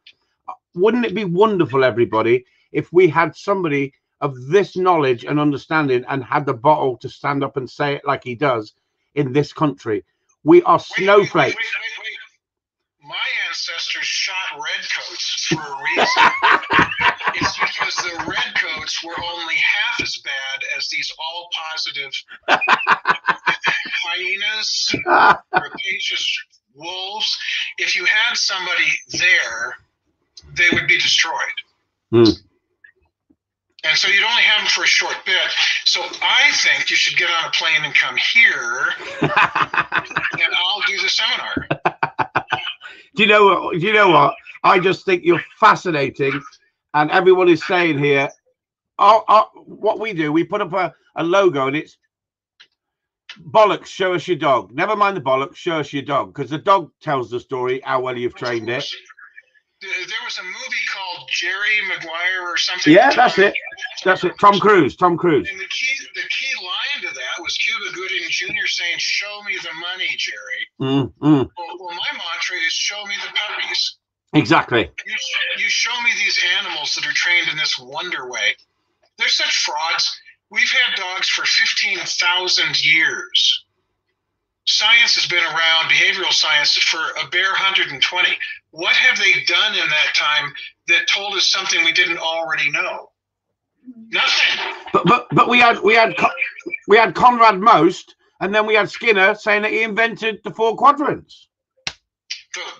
Speaker 1: Wouldn't it be wonderful, everybody, if we had somebody of this knowledge and understanding and had the bottle to stand up and say it like he does in this country? We are snowflakes.
Speaker 2: wait, wait, wait. My ancestors shot redcoats for a reason. it's because the redcoats were only half as bad as these all positive hyenas, rapacious wolves. If you had somebody there, they would be destroyed.
Speaker 1: Hmm.
Speaker 2: And so you'd only have them for a short bit. So I think you should get on a plane and come here, and I'll do the seminar.
Speaker 1: Do you know what? Do you know what? I just think you're fascinating, and everyone is saying here. Our, our, what we do, we put up a, a logo, and it's bollocks. Show us your dog. Never mind the bollocks. Show us your dog, because the dog tells the story how well you've trained it.
Speaker 2: There was a movie Jerry Maguire or something.
Speaker 1: Yeah, that's it. That's it. Tom Cruise. Tom Cruise.
Speaker 2: And the key, the key line to that was Cuba Gooding Jr. saying, "Show me the money, Jerry."
Speaker 1: Mm, mm,
Speaker 2: Well, well my mantra is, "Show me the puppies."
Speaker 1: exactly.
Speaker 2: You, you show me these animals that are trained in this wonder way. They're such frauds. We've had dogs for 15,000 years. Science has been around, behavioral science, for a bare 120. What have they done in that time that told us something we didn't already know? Nothing.
Speaker 1: But but but we had we had we had Konrad Most, and then we had Skinner saying that he invented the four quadrants.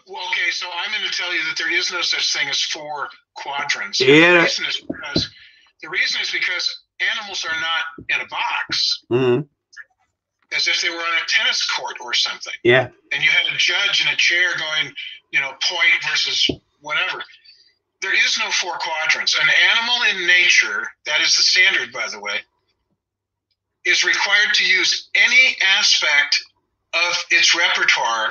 Speaker 2: Well, okay, so I'm going to tell you that there is no such thing as four quadrants.
Speaker 1: Yeah.
Speaker 2: The reason is because the reason is because animals are not in a box
Speaker 1: Mm,
Speaker 2: as if they were on a tennis court or something.
Speaker 1: yeah.
Speaker 2: and you had a judge in a chair going, you know, point versus whatever. There is no four quadrants. An animal in nature, that is the standard, by the way, is required to use any aspect of its repertoire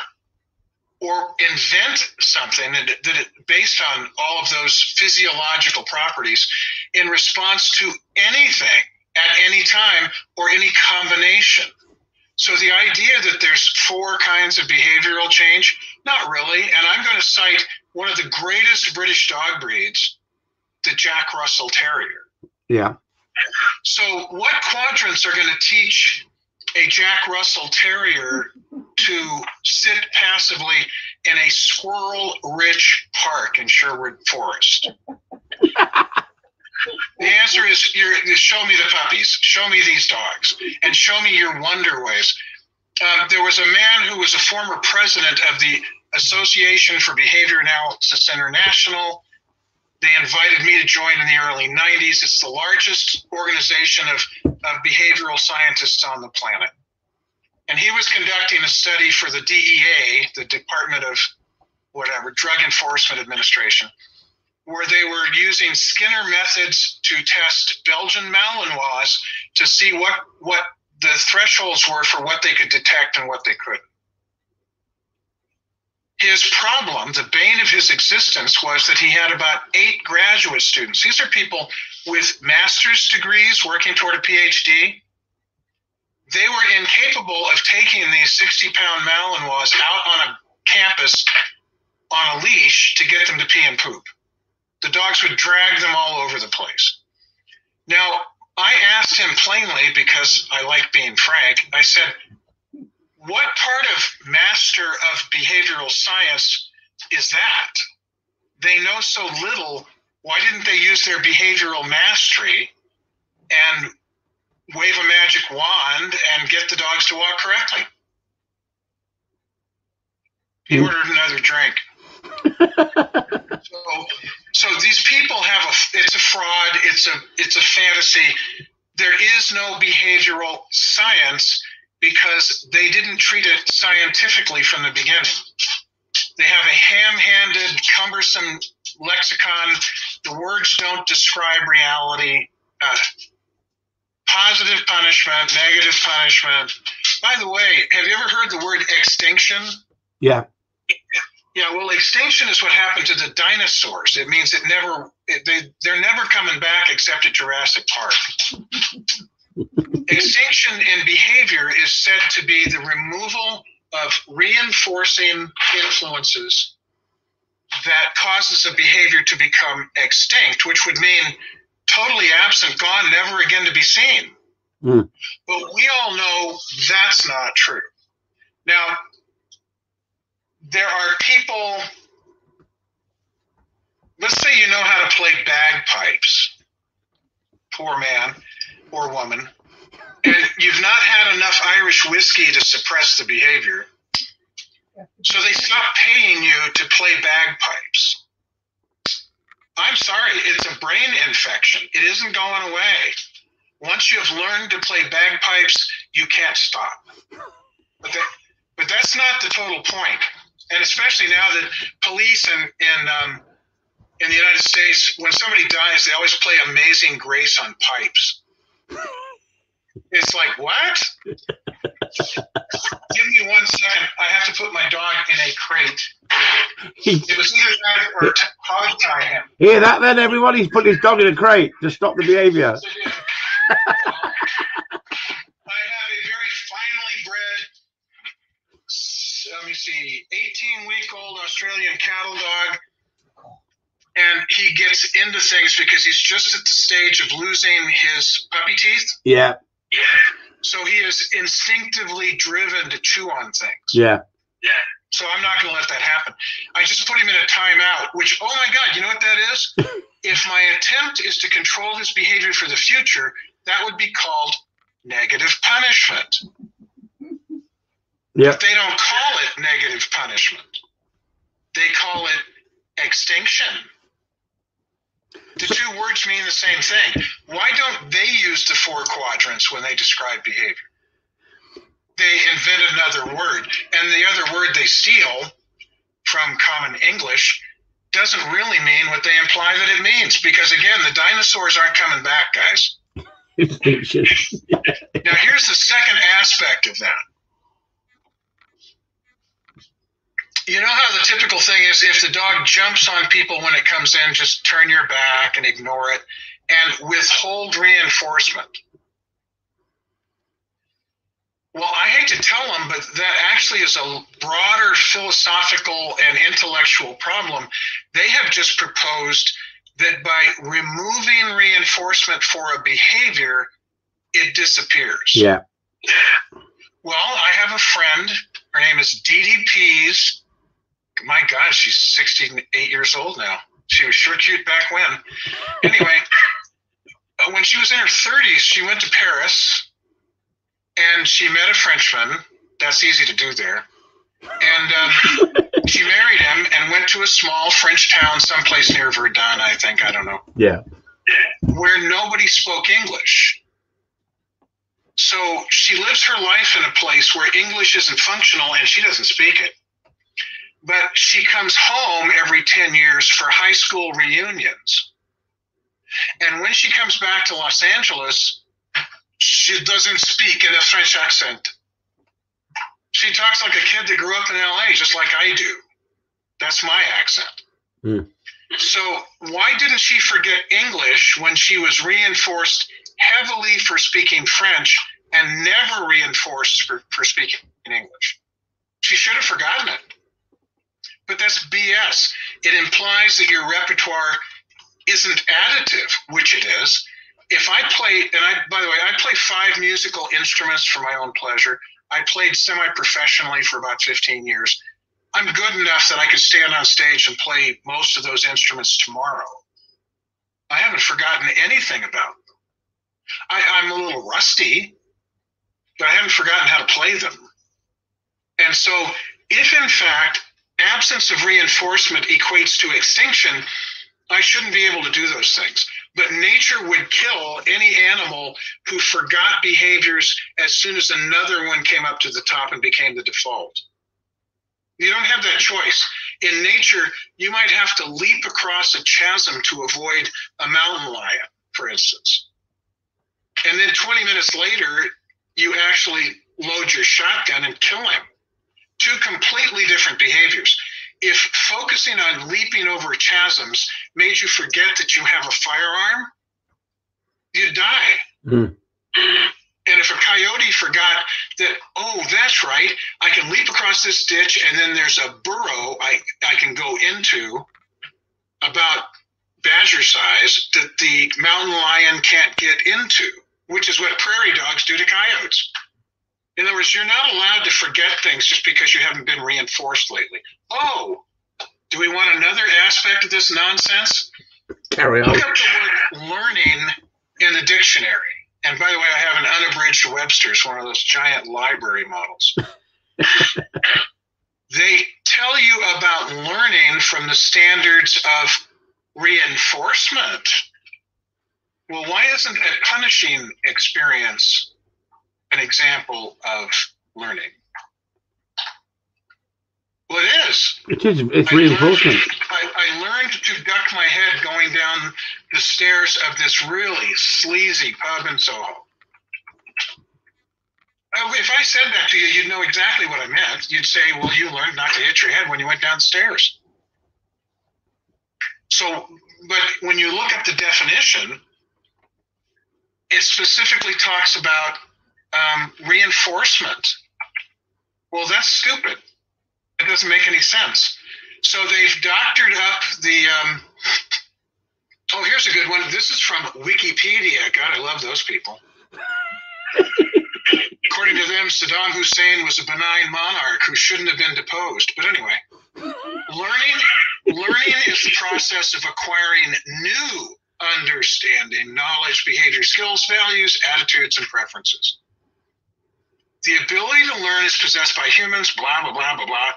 Speaker 2: or invent something that, that it, based on all of those physiological properties in response to anything at any time or any combination. So the idea that there's four kinds of behavioral change, not really. And I'm going to cite one of the greatest British dog breeds, the Jack Russell Terrier.
Speaker 1: Yeah.
Speaker 2: So what quadrants are going to teach a Jack Russell Terrier to sit passively in a squirrel rich park in Sherwood Forest? the answer is, is show me the puppies, show me these dogs, and show me your wonder ways. Um, there was a man who was a former president of the Association for Behavior Analysis International. They invited me to join in the early 90s. It's the largest organization of, of behavioral scientists on the planet. And he was conducting a study for the DEA, the Department of whatever, Drug Enforcement Administration, where they were using Skinner methods to test Belgian Malinois to see what, what the thresholds were for what they could detect and what they couldn't. His problem, the bane of his existence, was that he had about eight graduate students. These are people with master's degrees working toward a PhD. They were incapable of taking these 60 pound Malinois out on a campus on a leash to get them to pee and poop. The dogs would drag them all over the place. Now, I asked him plainly because I like being frank. I said, What part of master of behavioral science is that? They know so little. Why didn't they use their behavioral mastery and wave a magic wand and get the dogs to walk correctly? He mm. ordered another drink. so, so these people have a it's a fraud it's a it's a fantasy. There is no behavioral science because they didn't treat it scientifically from the beginning. They have a ham-handed cumbersome lexicon. The words don't describe reality. Uh, positive punishment negative punishment. By the way have you ever heard the word extinction?
Speaker 1: Yeah
Speaker 2: yeah, well, extinction is what happened to the dinosaurs. It means it never it, they they're never coming back except at Jurassic Park. extinction in behavior is said to be the removal of reinforcing influences that causes a behavior to become extinct, which would mean totally absent, gone, never again to be seen. Mm. But we all know that's not true. Now, there are people, let's say you know how to play bagpipes, poor man or woman, and you've not had enough Irish whiskey to suppress the behavior. So they stop paying you to play bagpipes. I'm sorry, it's a brain infection. It isn't going away. Once you have learned to play bagpipes, you can't stop. But, that, but that's not the total point and especially now that police and in um, in the United States, when somebody dies, they always play "Amazing Grace" on pipes. It's like what? Give me one second. I have to put my dog in a crate. It was either that or t- hog tie him.
Speaker 1: Hear that then, everyone? He's put his dog in a crate to stop the behavior.
Speaker 2: let me see, 18 week old Australian cattle dog. And he gets into things because he's just at the stage of losing his puppy teeth.
Speaker 1: Yeah.
Speaker 2: Yeah. So he is instinctively driven to chew on things.
Speaker 1: Yeah.
Speaker 2: Yeah. So I'm not going to let that happen. I just put him in a timeout, which, oh my God, you know what that is? if my attempt is to control his behavior for the future, that would be called negative punishment.
Speaker 1: Yep.
Speaker 2: But they don't call it negative punishment. They call it extinction. The two words mean the same thing. Why don't they use the four quadrants when they describe behavior? They invent another word, and the other word they steal from Common English doesn't really mean what they imply that it means. Because again, the dinosaurs aren't coming back, guys. now, here's the second aspect of that. You know how the typical thing is if the dog jumps on people when it comes in, just turn your back and ignore it and withhold reinforcement. Well, I hate to tell them, but that actually is a broader philosophical and intellectual problem. They have just proposed that by removing reinforcement for a behavior, it disappears.
Speaker 1: Yeah.
Speaker 2: Well, I have a friend. Her name is Dee Dee Pease. My God, she's 68 years old now. She was sure cute back when. Anyway, uh, when she was in her 30s, she went to Paris and she met a Frenchman. That's easy to do there. And um, she married him and went to a small French town, someplace near Verdun, I think. I don't know.
Speaker 1: Yeah.
Speaker 2: Where nobody spoke English. So she lives her life in a place where English isn't functional and she doesn't speak it. But she comes home every 10 years for high school reunions. And when she comes back to Los Angeles, she doesn't speak in a French accent. She talks like a kid that grew up in LA, just like I do. That's my accent.
Speaker 1: Mm.
Speaker 2: So, why didn't she forget English when she was reinforced heavily for speaking French and never reinforced for, for speaking English? She should have forgotten it. But that's BS. It implies that your repertoire isn't additive, which it is, if I play, and I, by the way, I play five musical instruments for my own pleasure. I played semi professionally for about 15 years. I'm good enough that I could stand on stage and play most of those instruments tomorrow. I haven't forgotten anything about them. I, I'm a little rusty, but I haven't forgotten how to play them. And so, if in fact absence of reinforcement equates to extinction, I shouldn't be able to do those things. But nature would kill any animal who forgot behaviors as soon as another one came up to the top and became the default. You don't have that choice. In nature, you might have to leap across a chasm to avoid a mountain lion, for instance. And then 20 minutes later, you actually load your shotgun and kill him. Two completely different behaviors if focusing on leaping over chasms made you forget that you have a firearm, you die. Mm. And if a coyote forgot that, oh, that's right, I can leap across this ditch and then there's a burrow I, I can go into about badger size that the mountain lion can't get into, which is what prairie dogs do to coyotes. In other words, you're not allowed to forget things just because you haven't been reinforced lately. Oh, do we want another aspect of this nonsense?
Speaker 1: Carry on.
Speaker 2: Look up the word learning in the dictionary. And by the way, I have an unabridged Webster's, one of those giant library models. they tell you about learning from the standards of reinforcement. Well, why isn't a punishing experience an example of learning. Well, it is.
Speaker 1: It is. It's I reinforcement.
Speaker 2: Learned, I, I, learned to duck my head going down the stairs of this really sleazy pub in Soho. Uh, if I said that to you, you'd know exactly what I meant. You'd say, well, you learned not to hit your head when you went downstairs. So, but when you look at the definition, it specifically talks about um, reinforcement. Well, that's stupid. It doesn't make any sense. So they've doctored up the. Um, oh, here's a good one. This is from Wikipedia. God, I love those people. According to them, Saddam Hussein was a benign monarch who shouldn't have been deposed. But anyway, learning learning is the process of acquiring new understanding, knowledge, behavior, skills, values, attitudes, and preferences. The ability to learn is possessed by humans, blah, blah, blah, blah, blah.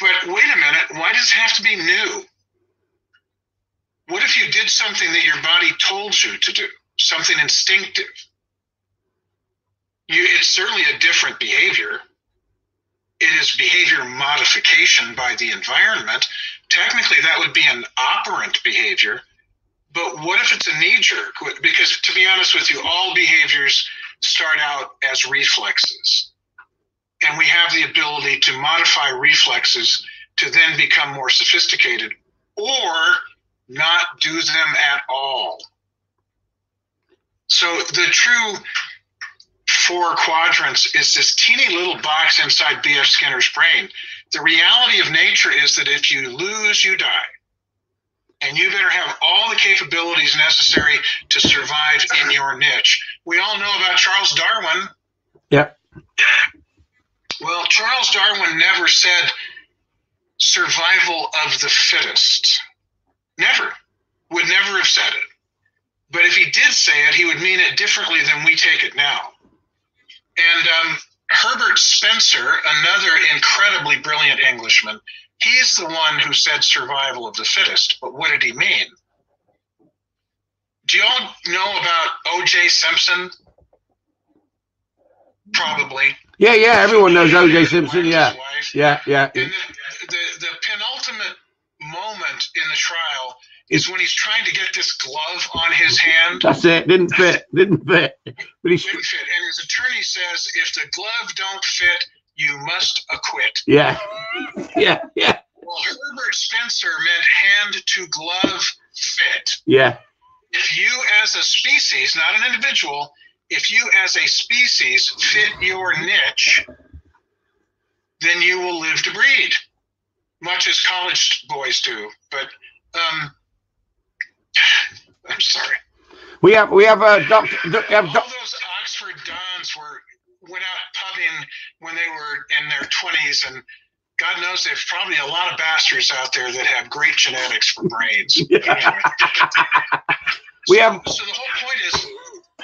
Speaker 2: But wait a minute, why does it have to be new? What if you did something that your body told you to do, something instinctive? You, it's certainly a different behavior. it is behavior modification by the environment, technically that would be an operant behavior. But what if it's a knee jerk? Because to be honest with you, all behaviors start out as reflexes. And we have the ability to modify reflexes to then become more sophisticated or not do them at all. So the true four quadrants is this teeny little box inside B.F. Skinner's brain. The reality of nature is that if you lose, you die. And you better have all the capabilities necessary to survive in your niche. We all know about Charles Darwin.
Speaker 1: Yep.
Speaker 2: Well, Charles Darwin never said survival of the fittest. Never. Would never have said it. But if he did say it, he would mean it differently than we take it now. And um, Herbert Spencer, another incredibly brilliant Englishman, he's the one who said survival of the fittest. But what did he mean? Do y'all know about O.J. Simpson? Probably.
Speaker 1: Yeah, yeah. Everyone knows O.J. Simpson. Yeah, yeah, yeah.
Speaker 2: And the, the, the penultimate moment in the trial is when he's trying to get this glove on his hand.
Speaker 1: That's it. Didn't fit. Didn't fit. But he's
Speaker 2: Didn't fit. And his attorney says, if the glove don't fit, you must acquit.
Speaker 1: yeah, yeah, yeah,
Speaker 2: Well, Herbert Spencer meant hand to glove fit.
Speaker 1: yeah.
Speaker 2: If you as a species, not an individual, if you as a species fit your niche, then you will live to breed, much as college boys do. But um, I'm sorry.
Speaker 1: We have we have a doctor. We have
Speaker 2: All
Speaker 1: doc-
Speaker 2: those Oxford dons were went out pubbing when they were in their 20s, and God knows there's probably a lot of bastards out there that have great genetics for brains. Anyway.
Speaker 1: We
Speaker 2: So-
Speaker 1: have-
Speaker 2: So the whole point is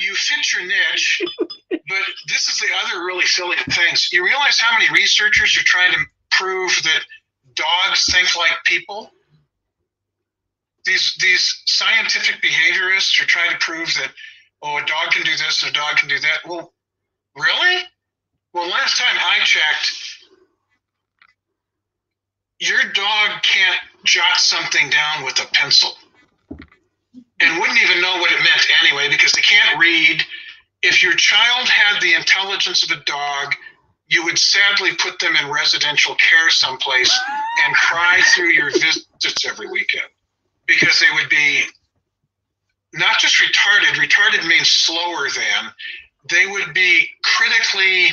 Speaker 2: you fit your niche, but this is the other really silly things. You realize how many researchers are trying to prove that dogs think like people? These these scientific behaviorists are trying to prove that oh a dog can do this and a dog can do that. Well, really? Well, last time I checked, your dog can't jot something down with a pencil and wouldn't even know what it meant anyway because they can't read. If your child had the intelligence of a dog, you would sadly put them in residential care someplace and cry through your visits every weekend because they would be not just retarded, retarded means slower than, they would be critically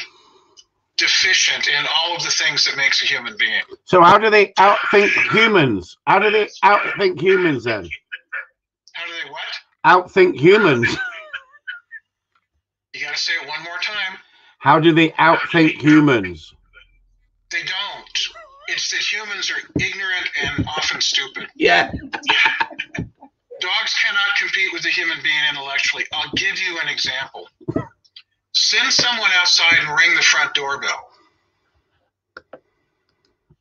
Speaker 2: deficient in all of the things that makes a human being.
Speaker 1: so how do they outthink humans? How do they outthink humans then?
Speaker 2: How do they what?
Speaker 1: Outthink humans.
Speaker 2: You got to say it one more time.
Speaker 1: How do they outthink humans?
Speaker 2: They don't. It's that humans are ignorant and often stupid.
Speaker 1: Yeah.
Speaker 2: Dogs cannot compete with the human being intellectually. I'll give you an example. Send someone outside and ring the front doorbell.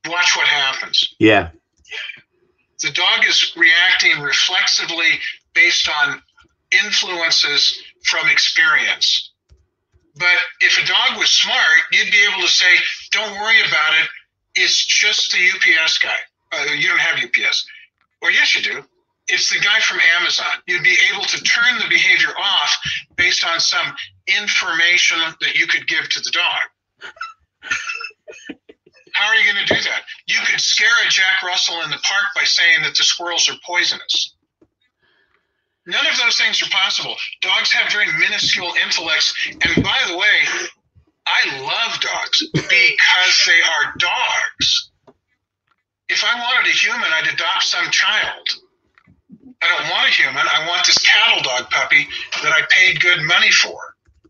Speaker 2: Watch what happens.
Speaker 1: Yeah.
Speaker 2: The dog is reacting reflexively based on influences from experience. But if a dog was smart, you'd be able to say, don't worry about it. It's just the UPS guy. Uh, you don't have UPS. Or yes, you do. It's the guy from Amazon. You'd be able to turn the behavior off based on some information that you could give to the dog. How are you going to do that? You could scare a Jack Russell in the park by saying that the squirrels are poisonous. None of those things are possible. Dogs have very minuscule intellects. And by the way, I love dogs because they are dogs. If I wanted a human, I'd adopt some child. I don't want a human. I want this cattle dog puppy that I paid good money for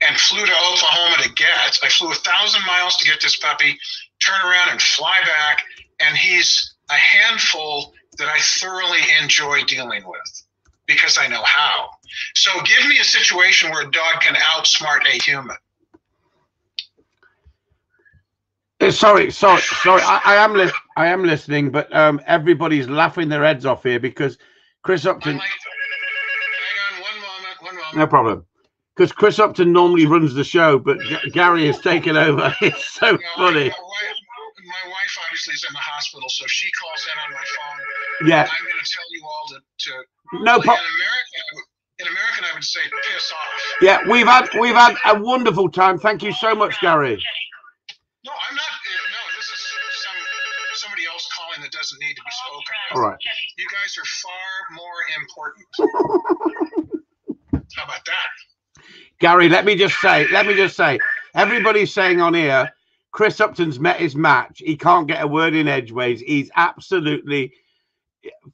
Speaker 2: and flew to Oklahoma to get. I flew a thousand miles to get this puppy, turn around and fly back, and he's a handful that I thoroughly enjoy dealing with because I know how. So give me a situation where a dog can outsmart a human.
Speaker 1: Uh, Sorry, sorry, sorry. I, I am li- I am listening, but um, everybody's laughing their heads off here because Chris Upton.
Speaker 2: Hang on one moment, one moment.
Speaker 1: No problem. Because Chris Upton normally runs the show, but G- Gary has taken over. It's so
Speaker 2: No,
Speaker 1: funny.
Speaker 2: why, my wife obviously is in the hospital, so if she calls in on my phone,
Speaker 1: Yeah,
Speaker 2: I'm going to tell you all to. to
Speaker 1: no
Speaker 2: in
Speaker 1: problem.
Speaker 2: In American, I would say piss off.
Speaker 1: Yeah, we've had we've had a wonderful time. Thank you so much, Gary.
Speaker 2: No, I'm not. That doesn't need to be spoken.
Speaker 1: All right.
Speaker 2: You guys are far more important. How about that?
Speaker 1: Gary, let me just say, let me just say, everybody's saying on here, Chris Upton's met his match. He can't get a word in edgeways. He's absolutely,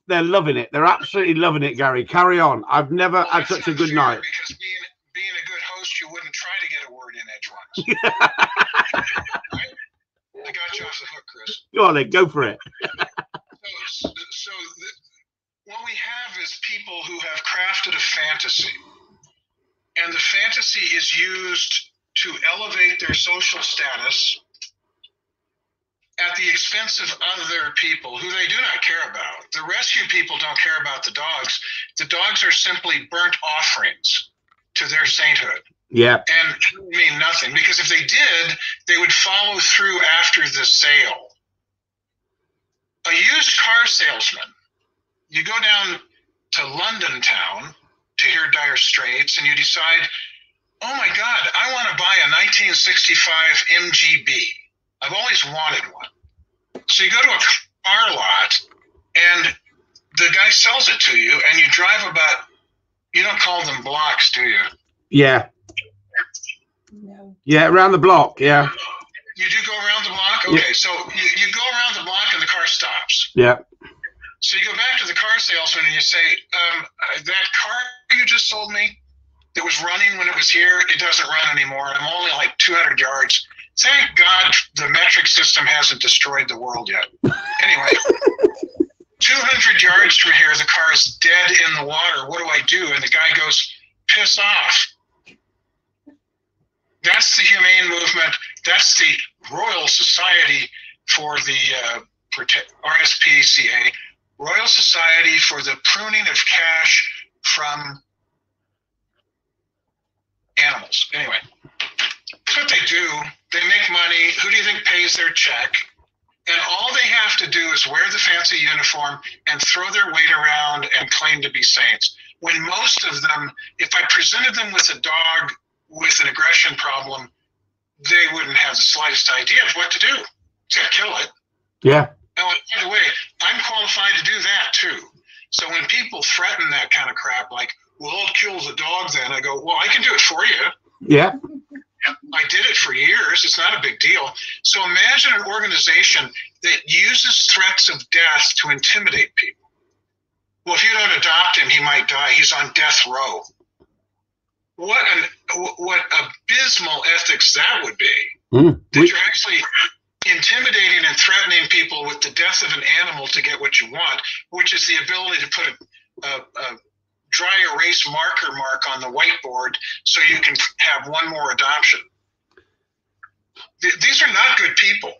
Speaker 1: they're loving it. They're absolutely loving it, Gary. Carry on. I've never
Speaker 2: Well,
Speaker 1: had such a good night.
Speaker 2: Because being being a good host, you wouldn't try to get a word in edgewise. I got you off the hook, Chris.
Speaker 1: Go on then, go for it.
Speaker 2: So, so the, what we have is people who have crafted a fantasy, and the fantasy is used to elevate their social status at the expense of other people who they do not care about. The rescue people don't care about the dogs. The dogs are simply burnt offerings to their sainthood
Speaker 1: Yeah,
Speaker 2: and mean nothing because if they did, they would follow through after the sale. A used car salesman, you go down to London town to hear Dire Straits and you decide, oh my God, I want to buy a 1965 MGB. I've always wanted one. So you go to a car lot and the guy sells it to you and you drive about, you don't call them blocks, do you?
Speaker 1: yeah. Yeah, around the block. Yeah,
Speaker 2: You do go around the block?
Speaker 1: Yeah.
Speaker 2: Okay, so you, you go around the block and the car stops.
Speaker 1: yeah,
Speaker 2: So you go back to the car salesman and you say, um, uh, that car you just sold me that was running when it was here, it doesn't run anymore. I'm only like 200 yards. Thank God the metric system hasn't destroyed the world yet. Anyway, 200 yards from here, the car is dead in the water. What do I do? And the guy goes, piss off. That's the humane movement. That's the Royal Society for the uh, RSPCA, Royal Society for the Pruning of Cash from Animals. Anyway, that's what they do. They make money. Who do you think pays their check? And all they have to do is wear the fancy uniform and throw their weight around and claim to be saints. When most of them, if I presented them with a dog with an aggression problem, they wouldn't have the slightest idea of what to do except kill it.
Speaker 1: yeah,
Speaker 2: and by the way, I'm qualified to do that too. So when people threaten that kind of crap, like, well, I'll kill the dog then, I go, well, I can do it for you.
Speaker 1: yeah,
Speaker 2: I did it for years. It's not a big deal. So imagine an organization that uses threats of death to intimidate people. Well, if you don't adopt him, he might die. He's on death row. What an what abysmal ethics that would be.
Speaker 1: Mm.
Speaker 2: That
Speaker 1: We-
Speaker 2: you're actually intimidating and threatening people with the death of an animal to get what you want, which is the ability to put a, a, a dry erase marker mark on the whiteboard so you can have one more adoption. Th- These are not good people.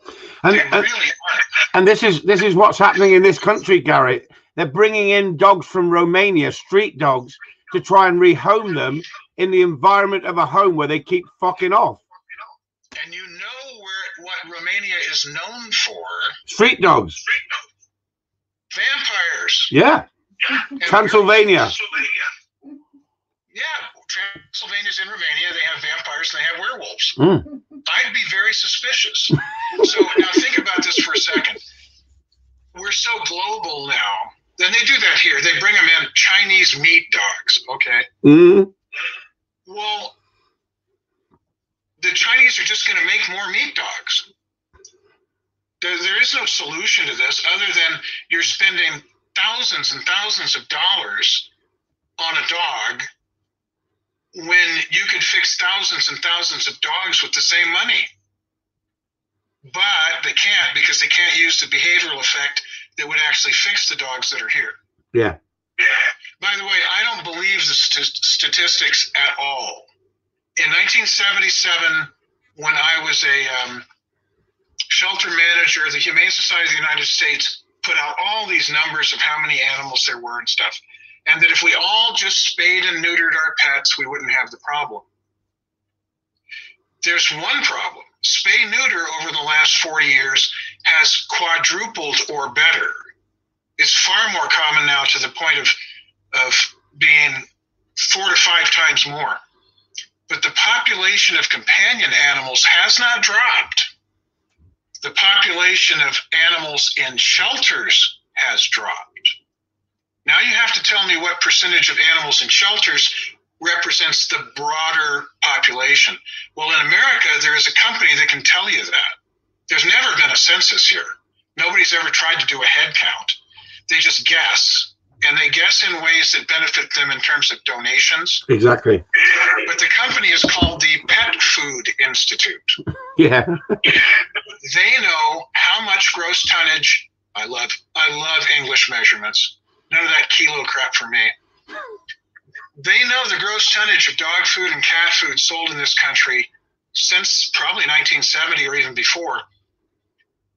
Speaker 1: and,
Speaker 2: They
Speaker 1: and
Speaker 2: really aren't.
Speaker 1: and this is this is what's happening in this country, Garrett. They're bringing in dogs from Romania, street dogs, to try and rehome them in the environment of a home where they keep fucking off.
Speaker 2: And you know where what Romania is known for?
Speaker 1: Street dogs.
Speaker 2: Vampires.
Speaker 1: Yeah,
Speaker 2: And
Speaker 1: Transylvania.
Speaker 2: Transylvania. Yeah, Transylvania's in Romania. They have vampires and they have werewolves.
Speaker 1: Mm.
Speaker 2: I'd be very suspicious. so now think about this for a second. We're so global now. Then they do that here. They bring them in Chinese meat dogs. Okay.
Speaker 1: Mm.
Speaker 2: Well, the Chinese are just going to make more meat dogs. There, there is no solution to this other than you're spending thousands and thousands of dollars on a dog when you could fix thousands and thousands of dogs with the same money. But they can't because they can't use the behavioral effect that would actually fix the dogs that are here.
Speaker 1: Yeah.
Speaker 2: By the way, I don't believe the st- statistics at all. In 1977, when I was a um, shelter manager, the Humane Society of the United States put out all these numbers of how many animals there were and stuff. And that if we all just spayed and neutered our pets, we wouldn't have the problem. There's one problem. Spay neuter over the last 40 years has quadrupled or better. It's far more common now to the point of, of being four to five times more. But the population of companion animals has not dropped. The population of animals in shelters has dropped. Now you have to tell me what percentage of animals in shelters represents the broader population. Well, in America, there is a company that can tell you that. There's never been a census here. Nobody's ever tried to do a head count. They just guess, and they guess in ways that benefit them in terms of donations.
Speaker 1: Exactly.
Speaker 2: But the company is called the Pet Food Institute.
Speaker 1: Yeah.
Speaker 2: They know how much gross tonnage. I love I love English measurements. None of that kilo crap for me. They know the gross tonnage of dog food and cat food sold in this country since probably 1970 or even before.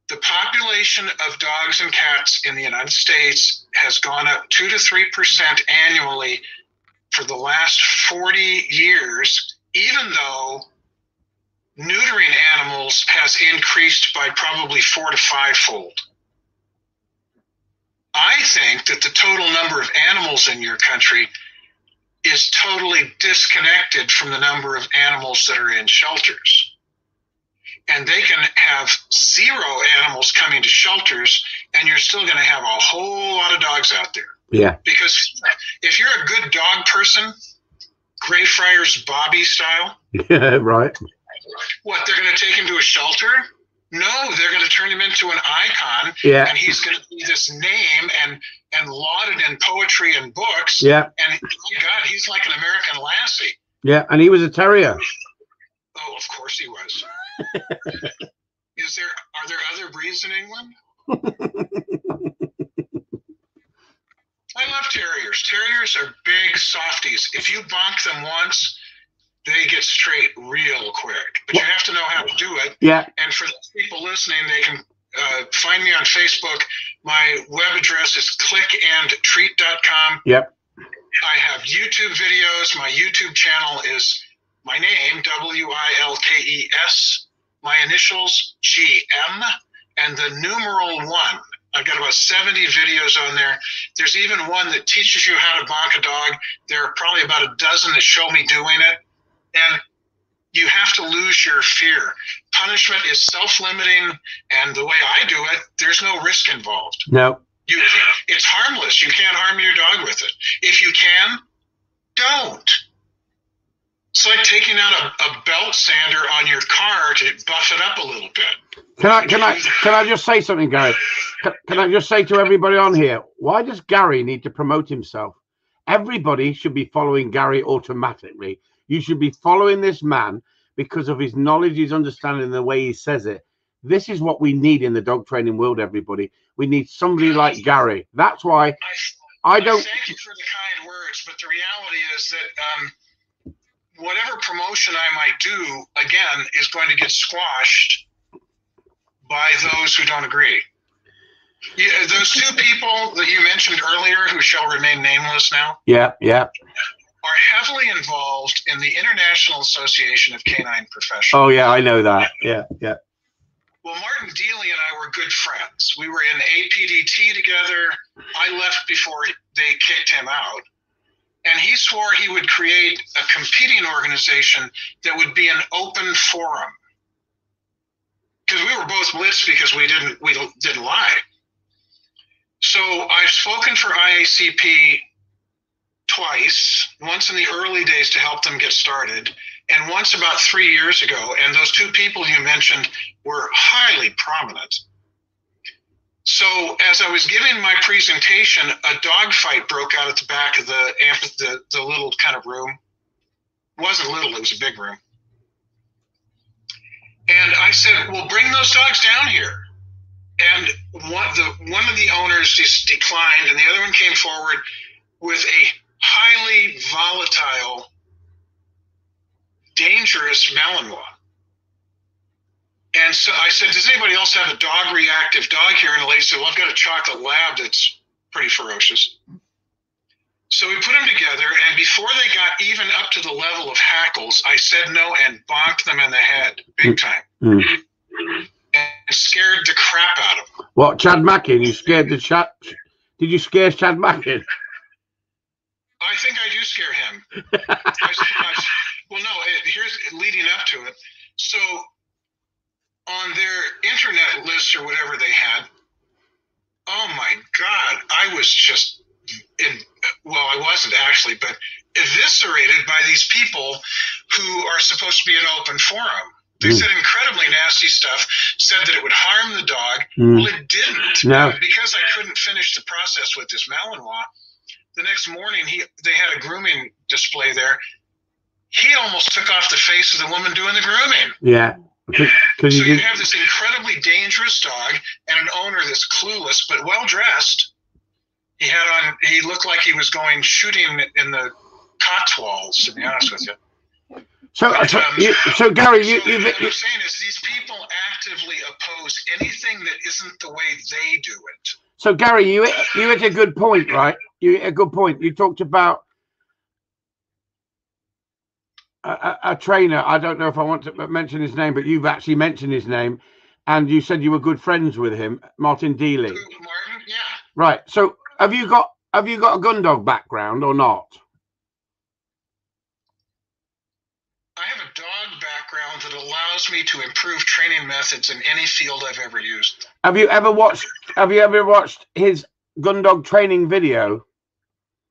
Speaker 2: The population of dogs and cats in the United States has gone up 2 to 3% annually for the last 40 years, even though neutering animals has increased by probably four to five fold. I think that the total number of animals in your country is totally disconnected from the number of animals that are in shelters. And they can have zero animals coming to shelters, and you're still going to have a whole lot of dogs out there.
Speaker 1: Yeah.
Speaker 2: Because if you're a good dog person, Greyfriars Bobby style,
Speaker 1: Yeah. Right.
Speaker 2: what they're going to take him to a shelter? No, they're going to turn him into an icon,
Speaker 1: Yeah.
Speaker 2: and he's going to be this name and and lauded in poetry and books.
Speaker 1: Yeah.
Speaker 2: And my God, he's like an American lassie.
Speaker 1: Yeah. And he was a terrier.
Speaker 2: Oh, of course he was. Is there are there other breeds in England? I love terriers. Terriers are big softies. If you bonk them once, they get straight real quick. But you have to know how to do it.
Speaker 1: Yeah.
Speaker 2: And for those people listening, they can uh, find me on Facebook. My web address is clickandtreat.com.
Speaker 1: Yep.
Speaker 2: I have YouTube videos. My YouTube channel is my name, W I L K E S, my initials, G M, and the numeral one. I've got about 70 videos on there. There's even one that teaches you how to bonk a dog. There are probably about a dozen that show me doing it. And you have to lose your fear. Punishment is self limiting, and the way I do it, there's no risk involved.
Speaker 1: No.
Speaker 2: You, it's harmless. You can't harm your dog with it. If you can, don't. It's like taking out a, a belt sander on your car to buff it up a little bit.
Speaker 1: Can I can I can I just say something, Gary? Can, can I just say to everybody on here, why does Gary need to promote himself? Everybody should be following Gary automatically. You should be following this man because of his knowledge, his understanding, the way he says it. This is what we need in the dog training world, everybody. We need somebody like Gary. That's why I don't.
Speaker 2: Thank you for the kind words, but the reality is that um, whatever promotion I might do, again, is going to get squashed by those who don't agree. Yeah, those two people that you mentioned earlier, who shall remain nameless now,
Speaker 1: Yeah, yeah.
Speaker 2: are heavily involved in the International Association of Canine Professionals.
Speaker 1: Oh, yeah, I know that. Yeah, yeah.
Speaker 2: Well, Martin Deeley and I were good friends. We were in APDT together. I left before they kicked him out. And he swore he would create a competing organization that would be an open forum. Because we were both blitzed because we didn't we didn't lie. So I've spoken for IACP twice, once in the early days to help them get started, and once about three years ago. And those two people you mentioned were highly prominent. So as I was giving my presentation, a dogfight broke out at the back of the the, the little kind of room. It wasn't little, it was a big room. And I said, "Well, bring those dogs down here." And one the one of the owners just declined, and the other one came forward with a highly volatile, dangerous Malinois. And so I said, Does anybody else have a dog reactive dog here? And the lady said, Well, I've got a chocolate lab that's pretty ferocious. So we put them together, and before they got even up to the level of hackles, I said no and bonked them in the head big time.
Speaker 1: Mm.
Speaker 2: And scared the crap out of him.
Speaker 1: What, Chad Mackin? You scared the chat? Did you scare Chad Mackin?
Speaker 2: I think I do scare him. I, I, well, no, it, here's leading up to it. So on their internet list or whatever they had, oh my God, I was just in, well, I wasn't actually, but eviscerated by these people who are supposed to be an open forum. They
Speaker 1: Mm.
Speaker 2: said incredibly nasty stuff, said that it would harm the dog.
Speaker 1: Mm.
Speaker 2: Well, it didn't.
Speaker 1: No.
Speaker 2: Because I couldn't finish the process with this Malinois, the next morning he they had a grooming display there. He almost took off the face of the woman doing the grooming.
Speaker 1: Yeah, because
Speaker 2: So
Speaker 1: you
Speaker 2: you have this incredibly dangerous dog and an owner that's clueless but well dressed. He had on. He looked like he was going shooting in the Cotswolds. To be honest with you.
Speaker 1: So, so, um, you, so Gary, you,
Speaker 2: so
Speaker 1: you,
Speaker 2: what
Speaker 1: you,
Speaker 2: I'm saying is these people actively oppose anything that isn't the way they do it.
Speaker 1: so Gary, you you hit a good point, right? You hit a good point. You talked about a, a, trainer. I don't know if I want to mention his name, but you've actually mentioned his name, and you said you were good friends with him, Martin
Speaker 2: Deeley. Martin, yeah.
Speaker 1: Right. So, have you got have you got a gun dog background or not?
Speaker 2: I have a dog background that allows me to improve training methods in any field I've ever used.
Speaker 1: Have you ever watched Have you ever watched his gun dog training video?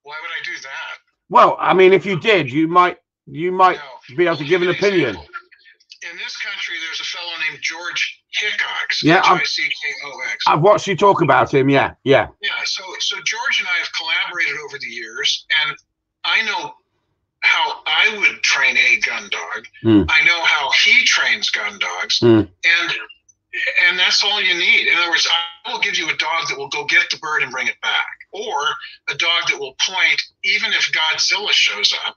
Speaker 2: Why would I do that?
Speaker 1: Well, I mean, if you did, you might you might
Speaker 2: No.
Speaker 1: be able to give an opinion.
Speaker 2: In this country, there's a fellow named George Hickox.
Speaker 1: Yeah,
Speaker 2: H-I-C-K-O-X.
Speaker 1: I've watched you talk about him. Yeah, yeah,
Speaker 2: Yeah, so so George and I have collaborated over the years, and I know how I would train a gun dog.
Speaker 1: Hmm.
Speaker 2: I know how he trains gun dogs,
Speaker 1: Hmm.
Speaker 2: and and that's all you need. In other words, I will give you a dog that will go get the bird and bring it back, or a dog that will point even if Godzilla shows up.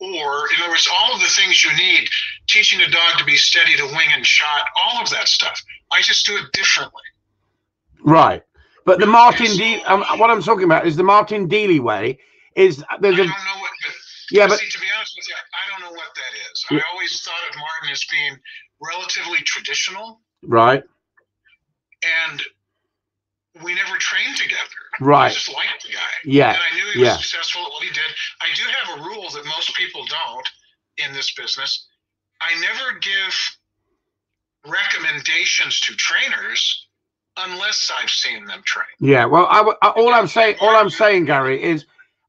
Speaker 2: Or, in other words, all of the things you need, teaching a dog to be steady to wing and shot, all of that stuff. I just do it differently.
Speaker 1: right. But the Martin D. Um, what I'm talking about is the Martin Deeley way. Is
Speaker 2: I
Speaker 1: there's
Speaker 2: don't
Speaker 1: a
Speaker 2: know what, but
Speaker 1: yeah, but
Speaker 2: see, to be honest with you, I don't know what that is.
Speaker 1: Yeah.
Speaker 2: I always thought of Martin as being relatively traditional,
Speaker 1: right,
Speaker 2: and we never trained together.
Speaker 1: Right.
Speaker 2: I just liked the guy.
Speaker 1: yeah,
Speaker 2: And I knew he was
Speaker 1: yeah.
Speaker 2: successful at what he did. I do have a rule that most people don't in this business. I never give recommendations to trainers unless I've seen them train.
Speaker 1: yeah. Well, I uh, all I'm saying, all I'm saying, Gary, is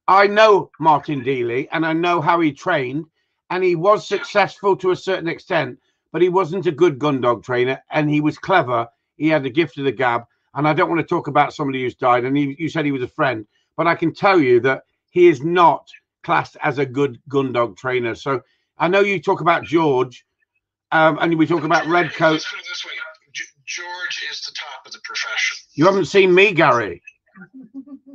Speaker 1: I know Martin Deeley and I know how he trained, and he was successful to a certain extent, but he wasn't a good gun dog trainer, and he was clever. He had the gift of the gab, and I don't want to talk about somebody who's died. And he, you said he was a friend, but I can tell you that he is not classed as a good gun dog trainer. So I know you talk about George, um, and we talk about Red Coat.
Speaker 2: Let's put it this way G- George is the top of the profession.
Speaker 1: You haven't seen me, Gary.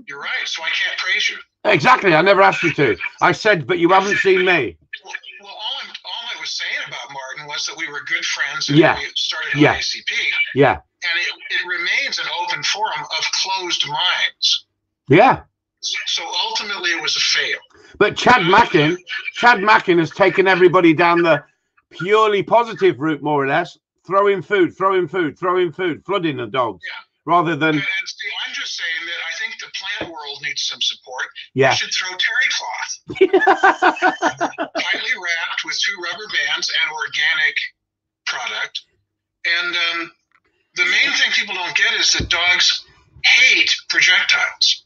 Speaker 2: You're right, so I can't praise you.
Speaker 1: Exactly. I never asked you to. I said, but you haven't seen me.
Speaker 2: Well, well all, I'm, all I was saying about Martin was that we were good friends and
Speaker 1: Yeah.
Speaker 2: we started
Speaker 1: Yeah.
Speaker 2: ACP,
Speaker 1: Yeah.
Speaker 2: And it, it remains an open forum of closed minds.
Speaker 1: Yeah.
Speaker 2: So ultimately, it was a fail.
Speaker 1: But Chad Mackin, Chad Mackin has taken everybody down the purely positive route, more or less. Throwing food, throwing food, throwing food, flooding the dogs,
Speaker 2: Yeah.
Speaker 1: rather than
Speaker 2: And, and see, I'm just saying that I think the plant world needs some support.
Speaker 1: yeah.
Speaker 2: We should throw terry cloth, tightly wrapped with two rubber bands and organic product. And um, the main thing people don't get is that dogs hate projectiles.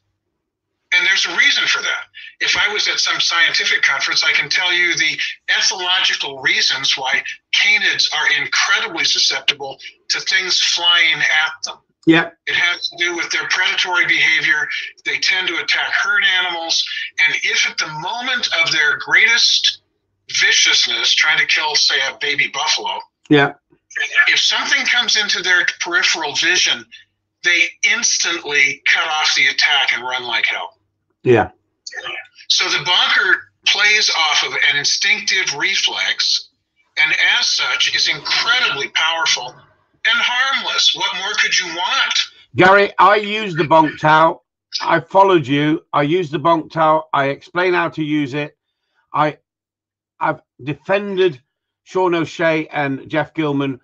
Speaker 2: And there's a reason for that. If I was at some scientific conference, I can tell you the ethological reasons why canids are incredibly susceptible to things flying at them.
Speaker 1: yeah,
Speaker 2: It has to do with their predatory behavior. They tend to attack herd animals. And if at the moment of their greatest viciousness, trying to kill, say, a baby buffalo,
Speaker 1: yeah,
Speaker 2: if something comes into their peripheral vision, they instantly cut off the attack and run like hell.
Speaker 1: yeah,
Speaker 2: So the bonker plays off of an instinctive reflex, and as such is incredibly powerful and harmless. What more could you want?
Speaker 1: Gary, I use the bonk towel. I followed you. I use the bonk towel. I explain how to use it. I, I've defended Sean O'Shea and Jeff Gellman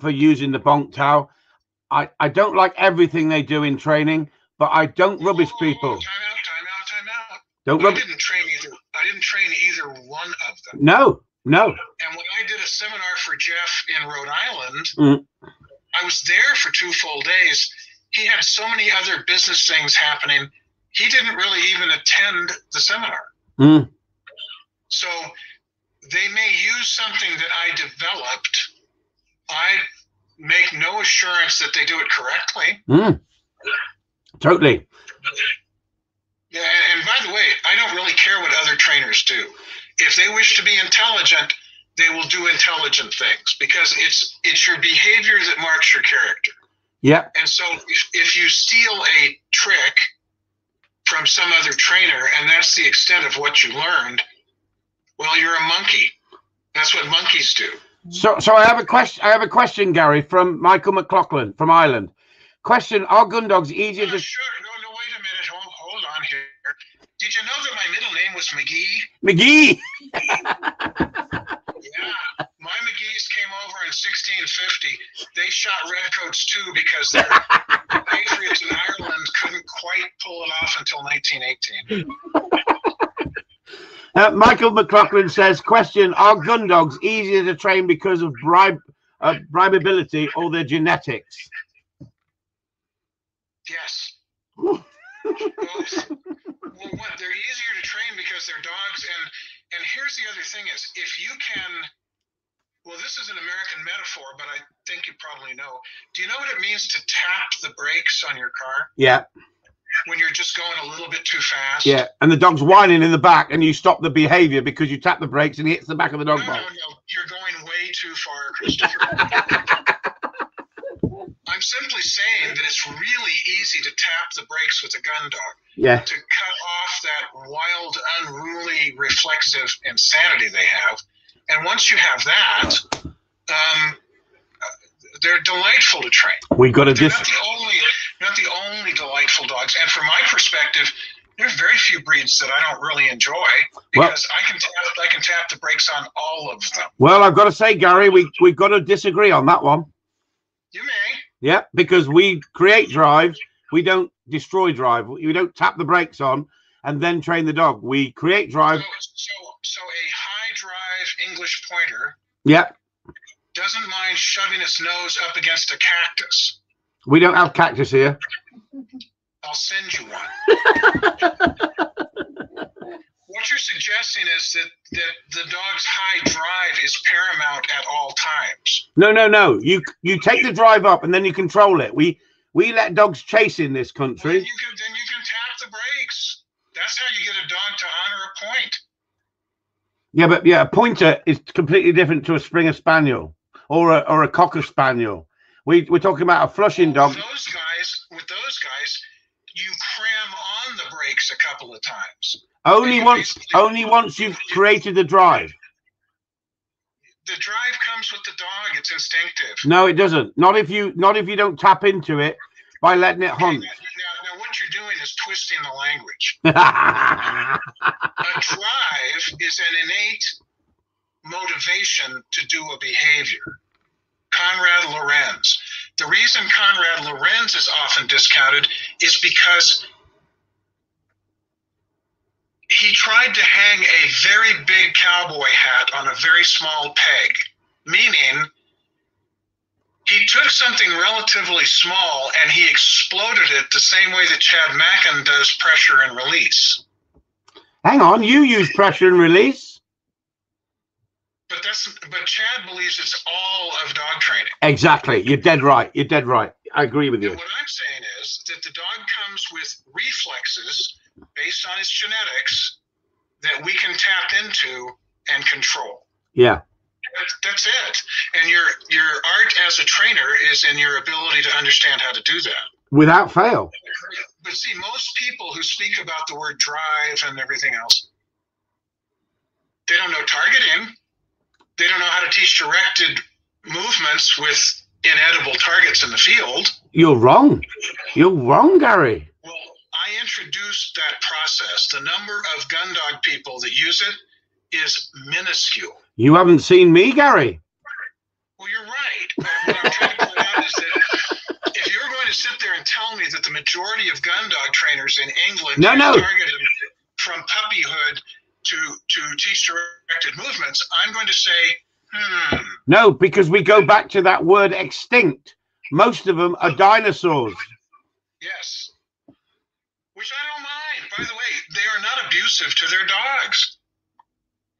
Speaker 1: for using the bonk towel. I, I don't like everything they do in training, but I don't rubbish people.
Speaker 2: Time out, time out, time out.
Speaker 1: Don't
Speaker 2: I didn't train either. I didn't train either one of them.
Speaker 1: No, no.
Speaker 2: And when I did a seminar for Jeff in Rhode Island,
Speaker 1: Mm.
Speaker 2: I was there for two full days. He had so many other business things happening. He didn't really even attend the seminar.
Speaker 1: Mm.
Speaker 2: So they may use something that I developed. I make no assurance that they do it correctly.
Speaker 1: Mm. Totally.
Speaker 2: Yeah, and, and by the way, I don't really care what other trainers do. If they wish to be intelligent, they will do intelligent things because it's it's your behavior that marks your character.
Speaker 1: Yeah.
Speaker 2: And so if, if you steal a trick from some other trainer and that's the extent of what you learned, well, you're a monkey. That's what monkeys do.
Speaker 1: So, so I have a question. I have a question, Gary, from Michael McLaughlin from Ireland. Question: Are gun dogs easier to
Speaker 2: sure. No, no, wait a minute. Hold, hold on here. Did you know that my middle name was McGee?
Speaker 1: McGee?
Speaker 2: Yeah. My McGee's came over in 1650. They shot redcoats too because their patriots in Ireland couldn't quite pull it off until 1918.
Speaker 1: Uh, Michael McLaughlin says: Question: Are gun dogs easier to train because of bribe, uh, bribeability or their genetics?
Speaker 2: Yes. Both. Well, what, they're easier to train because they're dogs, and and here's the other thing: is if you can, well, this is an American metaphor, but I think you probably know. Do you know what it means to tap the brakes on your car
Speaker 1: Yeah,
Speaker 2: when you're just going a little bit too fast?
Speaker 1: yeah. And the dog's whining in the back, and you stop the behavior because you tap the brakes and he hits the back of the dog
Speaker 2: no,
Speaker 1: box.
Speaker 2: no, you're going way too far, Christopher. I'm simply saying that it's really easy to tap the brakes with a gun dog.
Speaker 1: Yeah,
Speaker 2: to cut off that wild, unruly, reflexive insanity they have. And once you have that, um, they're delightful to train.
Speaker 1: we got to dis.
Speaker 2: Not the only, not the only delightful dogs. And from my perspective, there's very few breeds that I don't really enjoy
Speaker 1: Well-
Speaker 2: because I can tap, I can tap the brakes on all of them.
Speaker 1: Well, I've got to say, Gary, we we've got to disagree on that one.
Speaker 2: You may.
Speaker 1: Yeah, because we create drive, we don't destroy drive. We don't tap the brakes on and then train the dog. We create drive.
Speaker 2: So, so, so a high drive English pointer
Speaker 1: Yeah,
Speaker 2: doesn't mind shoving its nose up against a cactus.
Speaker 1: We don't have cactus here.
Speaker 2: I'll send you one. what you're suggesting is that, that the dog's high drive is paramount at all times.
Speaker 1: No, no, no. You you take the drive up and then you control it. We we let dogs chase in this
Speaker 2: Well, then
Speaker 1: country.
Speaker 2: you can then you can tap the brakes. That's how you get a dog to honor a point.
Speaker 1: Yeah, but yeah, a pointer is completely different to a Springer Spaniel or a or a Cocker Spaniel. We we're talking about a flushing dog.
Speaker 2: With those guys, with those guys, you cram on the brakes a couple of times.
Speaker 1: Only once only once you've created the drive.
Speaker 2: The drive comes with the dog. It's instinctive.
Speaker 1: No, it doesn't. Not if you not if you don't tap into it by letting it
Speaker 2: Now,
Speaker 1: hunt.
Speaker 2: now, what you're doing is twisting the language. a drive is an innate motivation to do a behavior. Konrad Lorenz. The reason Konrad Lorenz is often discounted is because he tried to hang a very big cowboy hat on a very small peg, meaning he took something relatively small and he exploded it the same way that Chad Mackin does pressure and release.
Speaker 1: Hang on, you use pressure and release.
Speaker 2: But that's but Chad believes it's all of dog training.
Speaker 1: Exactly. You're dead right. You're dead right. I agree with
Speaker 2: And
Speaker 1: you.
Speaker 2: what I'm saying is that the dog comes with reflexes based on its genetics that we can tap into and control.
Speaker 1: Yeah.
Speaker 2: That's, that's it. And your your art as a trainer is in your ability to understand how to do that.
Speaker 1: Without fail.
Speaker 2: But see, most people who speak about the word drive and everything else, they don't know targeting. They don't know how to teach directed movements with inedible targets in the field.
Speaker 1: You're wrong. You're wrong, Gary.
Speaker 2: Well, I introduced that process. The number of gun dog people that use it is minuscule.
Speaker 1: You haven't seen me, Gary.
Speaker 2: Well, you're right. But what I'm trying to point out is that if you're going to sit there and tell me that the majority of gun dog trainers in England
Speaker 1: No, no.
Speaker 2: targeting from puppyhood to to teach directed movements, I'm going to say, hmm,
Speaker 1: No, because we go back to that word extinct. Most of them are dinosaurs.
Speaker 2: yes. Which I don't mind. By the way, they are not abusive to their dogs.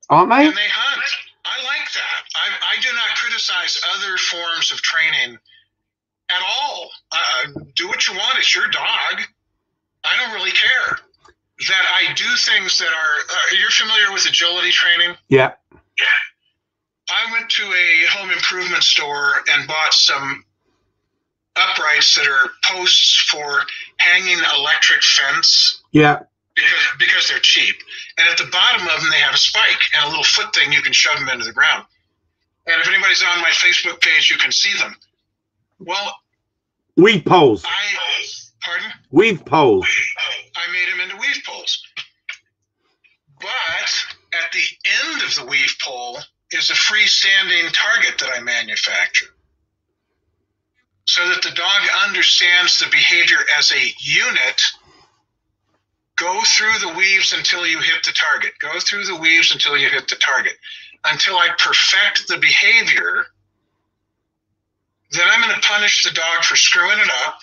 Speaker 1: Aren't they?
Speaker 2: and they hunt. I like that. I, I do not criticize other forms of training at all. Uh, do what you want. It's your dog. I don't really care. That I do things that are. Uh, you're familiar with agility training?
Speaker 1: Yeah. Yeah.
Speaker 2: I went to a home improvement store and bought some uprights that are posts for hanging electric fence
Speaker 1: Yeah.
Speaker 2: because because they're cheap. And at the bottom of them, they have a spike and a little foot thing you can shove them into the ground. And if anybody's on my Facebook page, you can see them. Well,
Speaker 1: Weave poles.
Speaker 2: I pardon.
Speaker 1: Weave poles.
Speaker 2: I made them into weave poles. But at the end of the weave pole is a freestanding target that I manufacture. So that the dog understands the behavior as a unit. Go through the weaves until you hit the target. Go through the weaves until you hit the target. Until I perfect the behavior, then I'm going to punish the dog for screwing it up,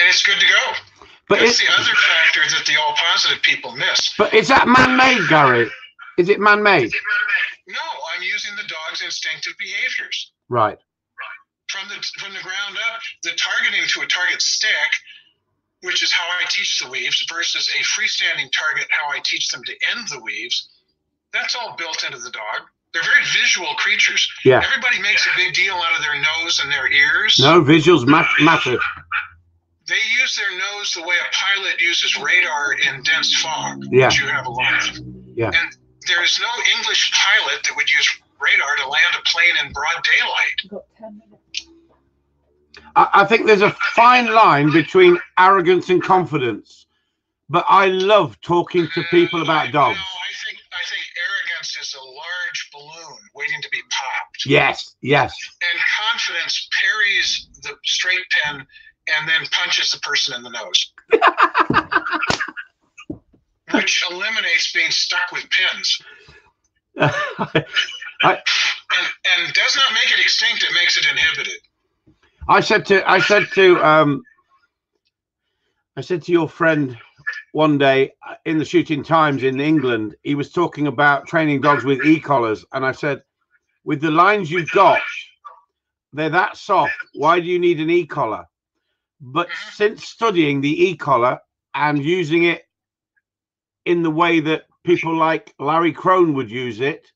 Speaker 2: and it's good to go.
Speaker 1: But it's
Speaker 2: the other factor that the all positive people miss.
Speaker 1: but is that man-made, Gary? Is it man-made?
Speaker 2: No, I'm using the dog's instinctive behaviors
Speaker 1: Right.
Speaker 2: from the from the ground up. The targeting to a target stick, which is how I teach the weaves, versus a freestanding target, how I teach them to end the weaves. That's all built into the dog. They're very visual creatures.
Speaker 1: Yeah.
Speaker 2: Everybody makes a big deal out of their nose and their ears.
Speaker 1: No visuals ma- matter.
Speaker 2: They use their nose the way a pilot uses radar in dense fog,
Speaker 1: Yeah.
Speaker 2: which you have a lot of.
Speaker 1: Yeah.
Speaker 2: And there is no English pilot that would use radar to land a plane in broad daylight.
Speaker 4: We've got 10 minutes.
Speaker 1: I, I think there's a fine line between arrogance and confidence. But I love talking to people about mm, dogs.
Speaker 2: No, I think I think arrogance is a large balloon waiting to be popped,
Speaker 1: Yes, yes.
Speaker 2: and confidence parries the straight pin and then punches the person in the nose, which eliminates being stuck with pins. and, and does not make it extinct it makes it inhibited
Speaker 1: I said to I said to um I said to your friend one day in the shooting times in England, he was talking about training dogs with e-collars, and I said, with the lines you've got, they're that soft. Why do you need an e-collar? But since studying the e-collar and using it in the way that people like Larry Krohn would use it,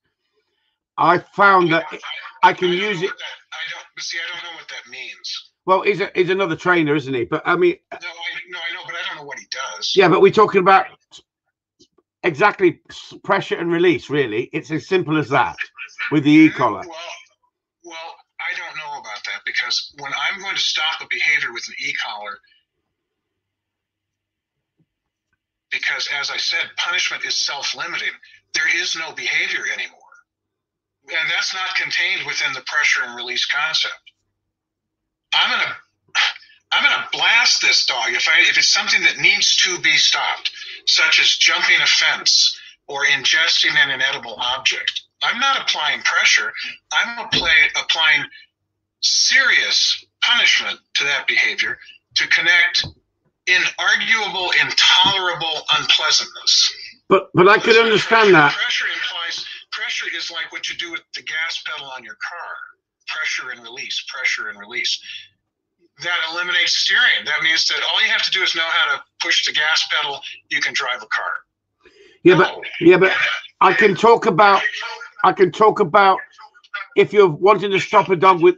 Speaker 1: I found that I can
Speaker 2: don't
Speaker 1: use it.
Speaker 2: that, i don't see i don't know what that means
Speaker 1: Well, he's a, he's another trainer, isn't he? But I mean, uh
Speaker 2: no i no i know but i don't know what he does
Speaker 1: yeah, but we're talking about exactly pressure and release. Really, it's as simple as that with the e-collar.
Speaker 2: well well i don't know about that because when i'm going to stop a behavior with an e-collar because as i said punishment is self-limiting. There is no behavior anymore. And that's not contained within the pressure and release concept. I'm going to i'm to blast this dog if i if it's something that needs to be stopped such as jumping a fence or ingesting an inedible object. I'm not applying pressure. I'm apply, applying serious punishment to that behavior to connect inarguable intolerable unpleasantness
Speaker 1: But but I could understand that.
Speaker 2: Pressure implies pressure is like what you do with the gas pedal on your car. Pressure and release, pressure and release. That eliminates steering. That means that all you have to do is know how to push the gas pedal. You can drive a car.
Speaker 1: Yeah, but yeah, but I can talk about I can talk about if you're wanting to stop a dog with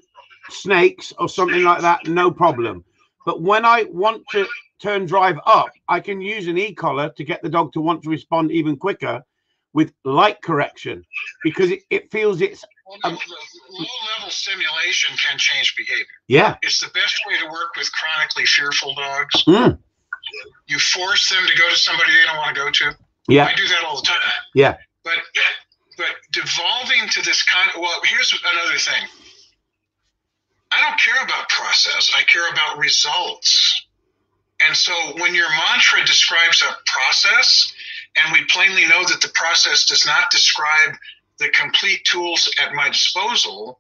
Speaker 1: snakes or something like that, no problem. But when I want to turn drive up, I can use an e-collar to get the dog to want to respond even quicker with light correction because it, it feels it's
Speaker 2: Well, no, low level stimulation can change behavior.
Speaker 1: yeah
Speaker 2: It's the best way to work with chronically fearful dogs.
Speaker 1: Mm.
Speaker 2: You force them to go to somebody they don't want to go to.
Speaker 1: yeah
Speaker 2: I do that all the time.
Speaker 1: Yeah.
Speaker 2: But but devolving to this kind well, here's another thing. I don't care about process. I care about results. And so when your mantra describes a process, and we plainly know that the process does not describe the complete tools at my disposal,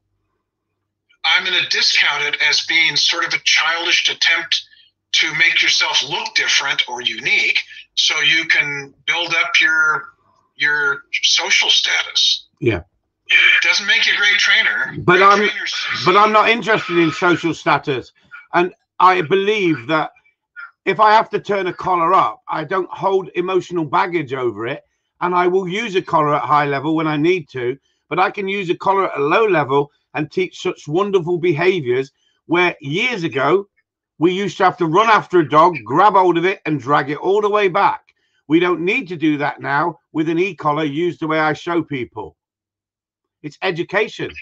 Speaker 2: I'm going to discount it as being sort of a childish attempt to make yourself look different or unique so you can build up your your social status.
Speaker 1: Yeah.
Speaker 2: It doesn't make you a great trainer.
Speaker 1: But
Speaker 2: Great
Speaker 1: I'm-
Speaker 2: trainers
Speaker 1: but I'm not interested in social status. And I believe that if I have to turn a collar up, I don't hold emotional baggage over it. And I will use a collar at high level when I need to, but I can use a collar at a low level and teach such wonderful behaviors where years ago we used to have to run after a dog, grab hold of it, and drag it all the way back. We don't need to do that now with an e collar used the way I show people. It's education.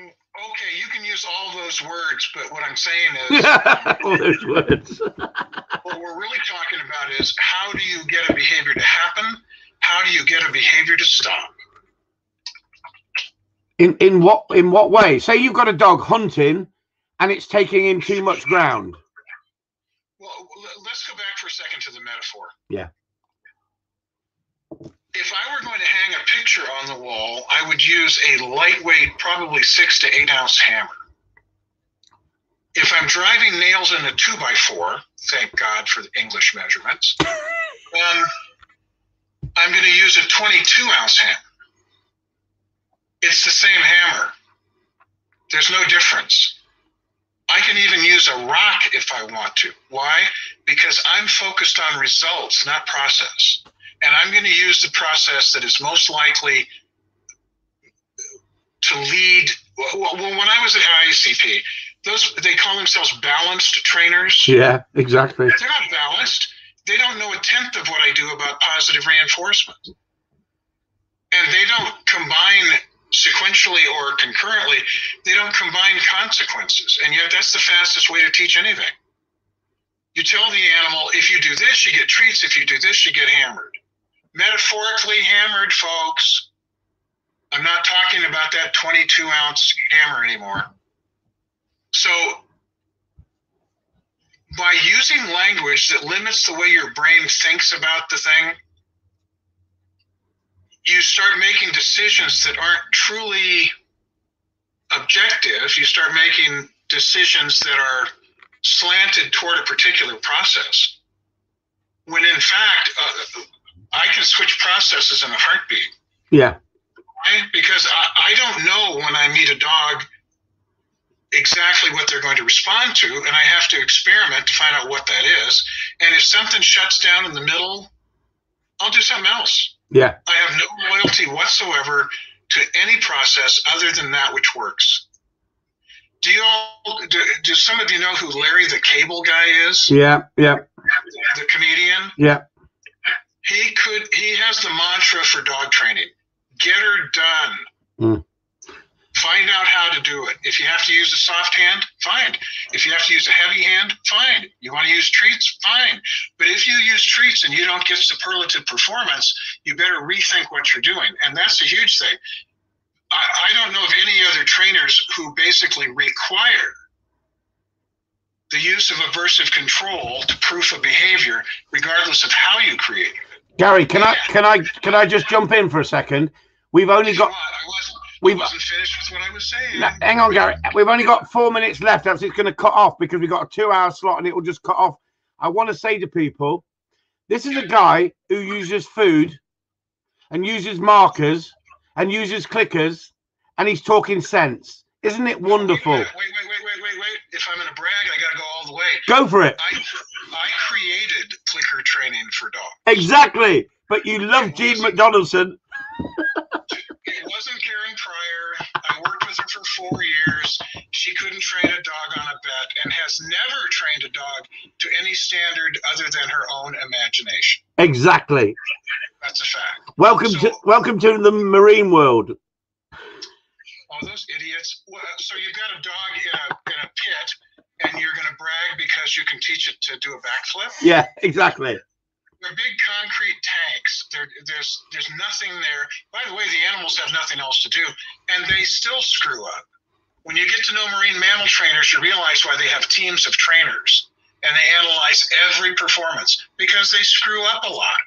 Speaker 2: Okay, you can use all those words, but what I'm saying is
Speaker 1: all those words.
Speaker 2: what we're really talking about is how do you get a behavior to happen? How do you get a behavior to stop?
Speaker 1: In in what in what way? Say you've got a dog hunting and it's taking in too much ground.
Speaker 2: Well, let's go back for a second to the metaphor.
Speaker 1: Yeah.
Speaker 2: If I were going to hang a picture on the wall, I would use a lightweight, probably six to eight ounce hammer. If I'm driving nails in a two by four, thank God for the English measurements, then I'm going to use a 22 ounce hammer. It's the same hammer. There's no difference. I can even use a rock if I want to. Why? Because I'm focused on results, not process. And I'm going to use the process that is most likely to lead. Well, when I was at IACP, those they call themselves balanced trainers.
Speaker 1: Yeah, exactly.
Speaker 2: They're not balanced. They don't know a tenth of what I do about positive reinforcement. And they don't combine sequentially or concurrently, they don't combine consequences. And yet, that's the fastest way to teach anything. You tell the animal, if you do this, you get treats. If you do this, you get hammered. Metaphorically hammered, folks. I'm not talking about that 22 ounce hammer anymore. So, by using language that limits the way your brain thinks about the thing, you start making decisions that aren't truly objective. You start making decisions that are slanted toward a particular process. When in fact, uh, I can switch processes in a heartbeat.
Speaker 1: Yeah,
Speaker 2: Right? Because I, I don't know when I meet a dog exactly what they're going to respond to, and I have to experiment to find out what that is. And if something shuts down in the middle, I'll do something else.
Speaker 1: yeah.
Speaker 2: I have no loyalty whatsoever to any process other than that which works. Do you all? Do, do some of you know who Larry the Cable Guy is?
Speaker 1: Yeah, yeah,
Speaker 2: The comedian.
Speaker 1: yeah.
Speaker 2: He could. He has the mantra for dog training: get her done.
Speaker 1: Mm.
Speaker 2: Find out how to do it. If you have to use a soft hand, fine. If you have to use a heavy hand, fine. You want to use treats, fine. But if you use treats and you don't get superlative performance, you better rethink what you're doing. And that's a huge thing. I, I don't know of any other trainers who basically require the use of aversive control to proof a behavior, regardless of how you create it.
Speaker 1: Gary, can I can I can I just jump in for a second? We've only got
Speaker 2: I wasn't, finished with what I was saying.
Speaker 1: No, hang on, Gary. We've only got four minutes left. Else it's going to cut off because we've got a two-hour slot and it will just cut off. I want to say to people, this is a guy who uses food and uses markers and uses clickers, and he's talking sense. Isn't it wonderful?
Speaker 2: Wait, wait, wait, wait, wait. If I'm going to brag, I got to go all the way.
Speaker 1: Go for it.
Speaker 2: I, I created clicker training for dogs.
Speaker 1: Exactly. But you love Gene McDonaldson.
Speaker 2: It wasn't Karen Pryor. I worked with her for four years. She couldn't train a dog on a bet and has never trained a dog to any standard other than her own imagination.
Speaker 1: Exactly.
Speaker 2: That's a fact.
Speaker 1: Welcome to welcome to the marine world.
Speaker 2: Those idiots. Well, uh, so you've got a dog in a, in a pit and you're going to brag because you can teach it to do a backflip?
Speaker 1: Yeah, exactly.
Speaker 2: They're big concrete tanks. There, there's there's nothing there. By the way, the animals have nothing else to do, and they still screw up. when you get to know marine mammal trainers, you realize why they have teams of trainers and they analyze every performance because they screw up a lot.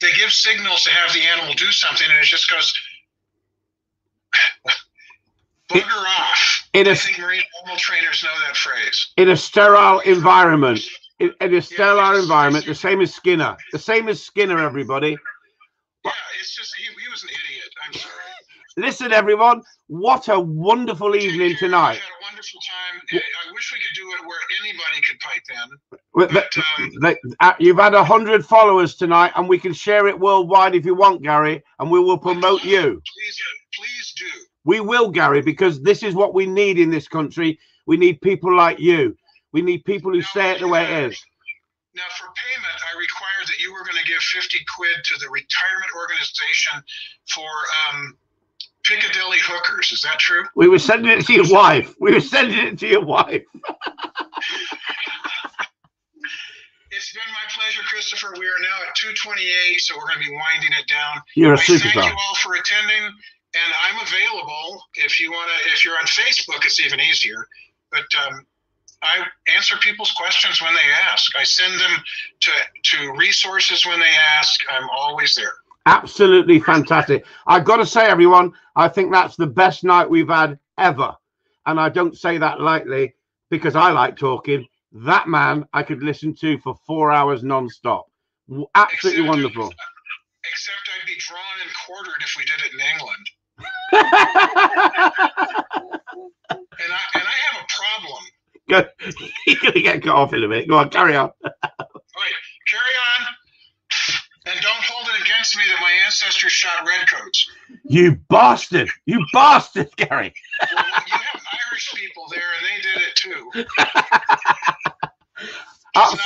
Speaker 2: They give signals to have the animal do something, and it just goes bugger off.
Speaker 1: In
Speaker 2: I
Speaker 1: a
Speaker 2: think marine mammal trainers know that phrase.
Speaker 1: in a sterile environment. In, in a sterile environment, the same as Skinner. The same as Skinner, everybody.
Speaker 2: Yeah, it's just he, he was an idiot. I'm sorry.
Speaker 1: Listen, everyone, what a wonderful evening
Speaker 2: Take care.
Speaker 1: tonight.
Speaker 2: We had a wonderful time. I I wish we could do it where anybody could pipe in. But um,
Speaker 1: uh, you've had a hundred followers tonight, and we can share it worldwide if you want, Gary, and we will promote you.
Speaker 2: please, please do.
Speaker 1: We will, Gary, because this is what we need in this country. We need people like you. We need people who say it the way it is.
Speaker 2: Now, for payment, I required that you were going to give 50 quid to the retirement organization for um, Piccadilly hookers. Is that true?
Speaker 1: We were sending it to your wife. We were sending it to your wife.
Speaker 2: It's been my pleasure, Christopher. We are now at 228, so we're going to be winding it down.
Speaker 1: You're a
Speaker 2: I thank you all for attending, and I'm available if you want to. If you're on Facebook, it's even easier. But um, I answer people's questions when they ask. I send them to to resources when they ask. I'm always there.
Speaker 1: Absolutely fantastic. I've got to say, everyone, I think that's the best night we've had ever. And I don't say that lightly because I like talking. That man I could listen to for four hours non-stop. Absolutely
Speaker 2: Except-
Speaker 1: wonderful.
Speaker 2: Except I'd be drawn and quartered if we did it in England. And I and I have a problem.
Speaker 1: Good. You're going to get cut off in a minute. Go on, carry on.
Speaker 2: All right, carry on. And don't hold it against me that my ancestors shot redcoats.
Speaker 1: You bastard. You bastard, Gary.
Speaker 2: Well, you have Irish people there, and they did it too.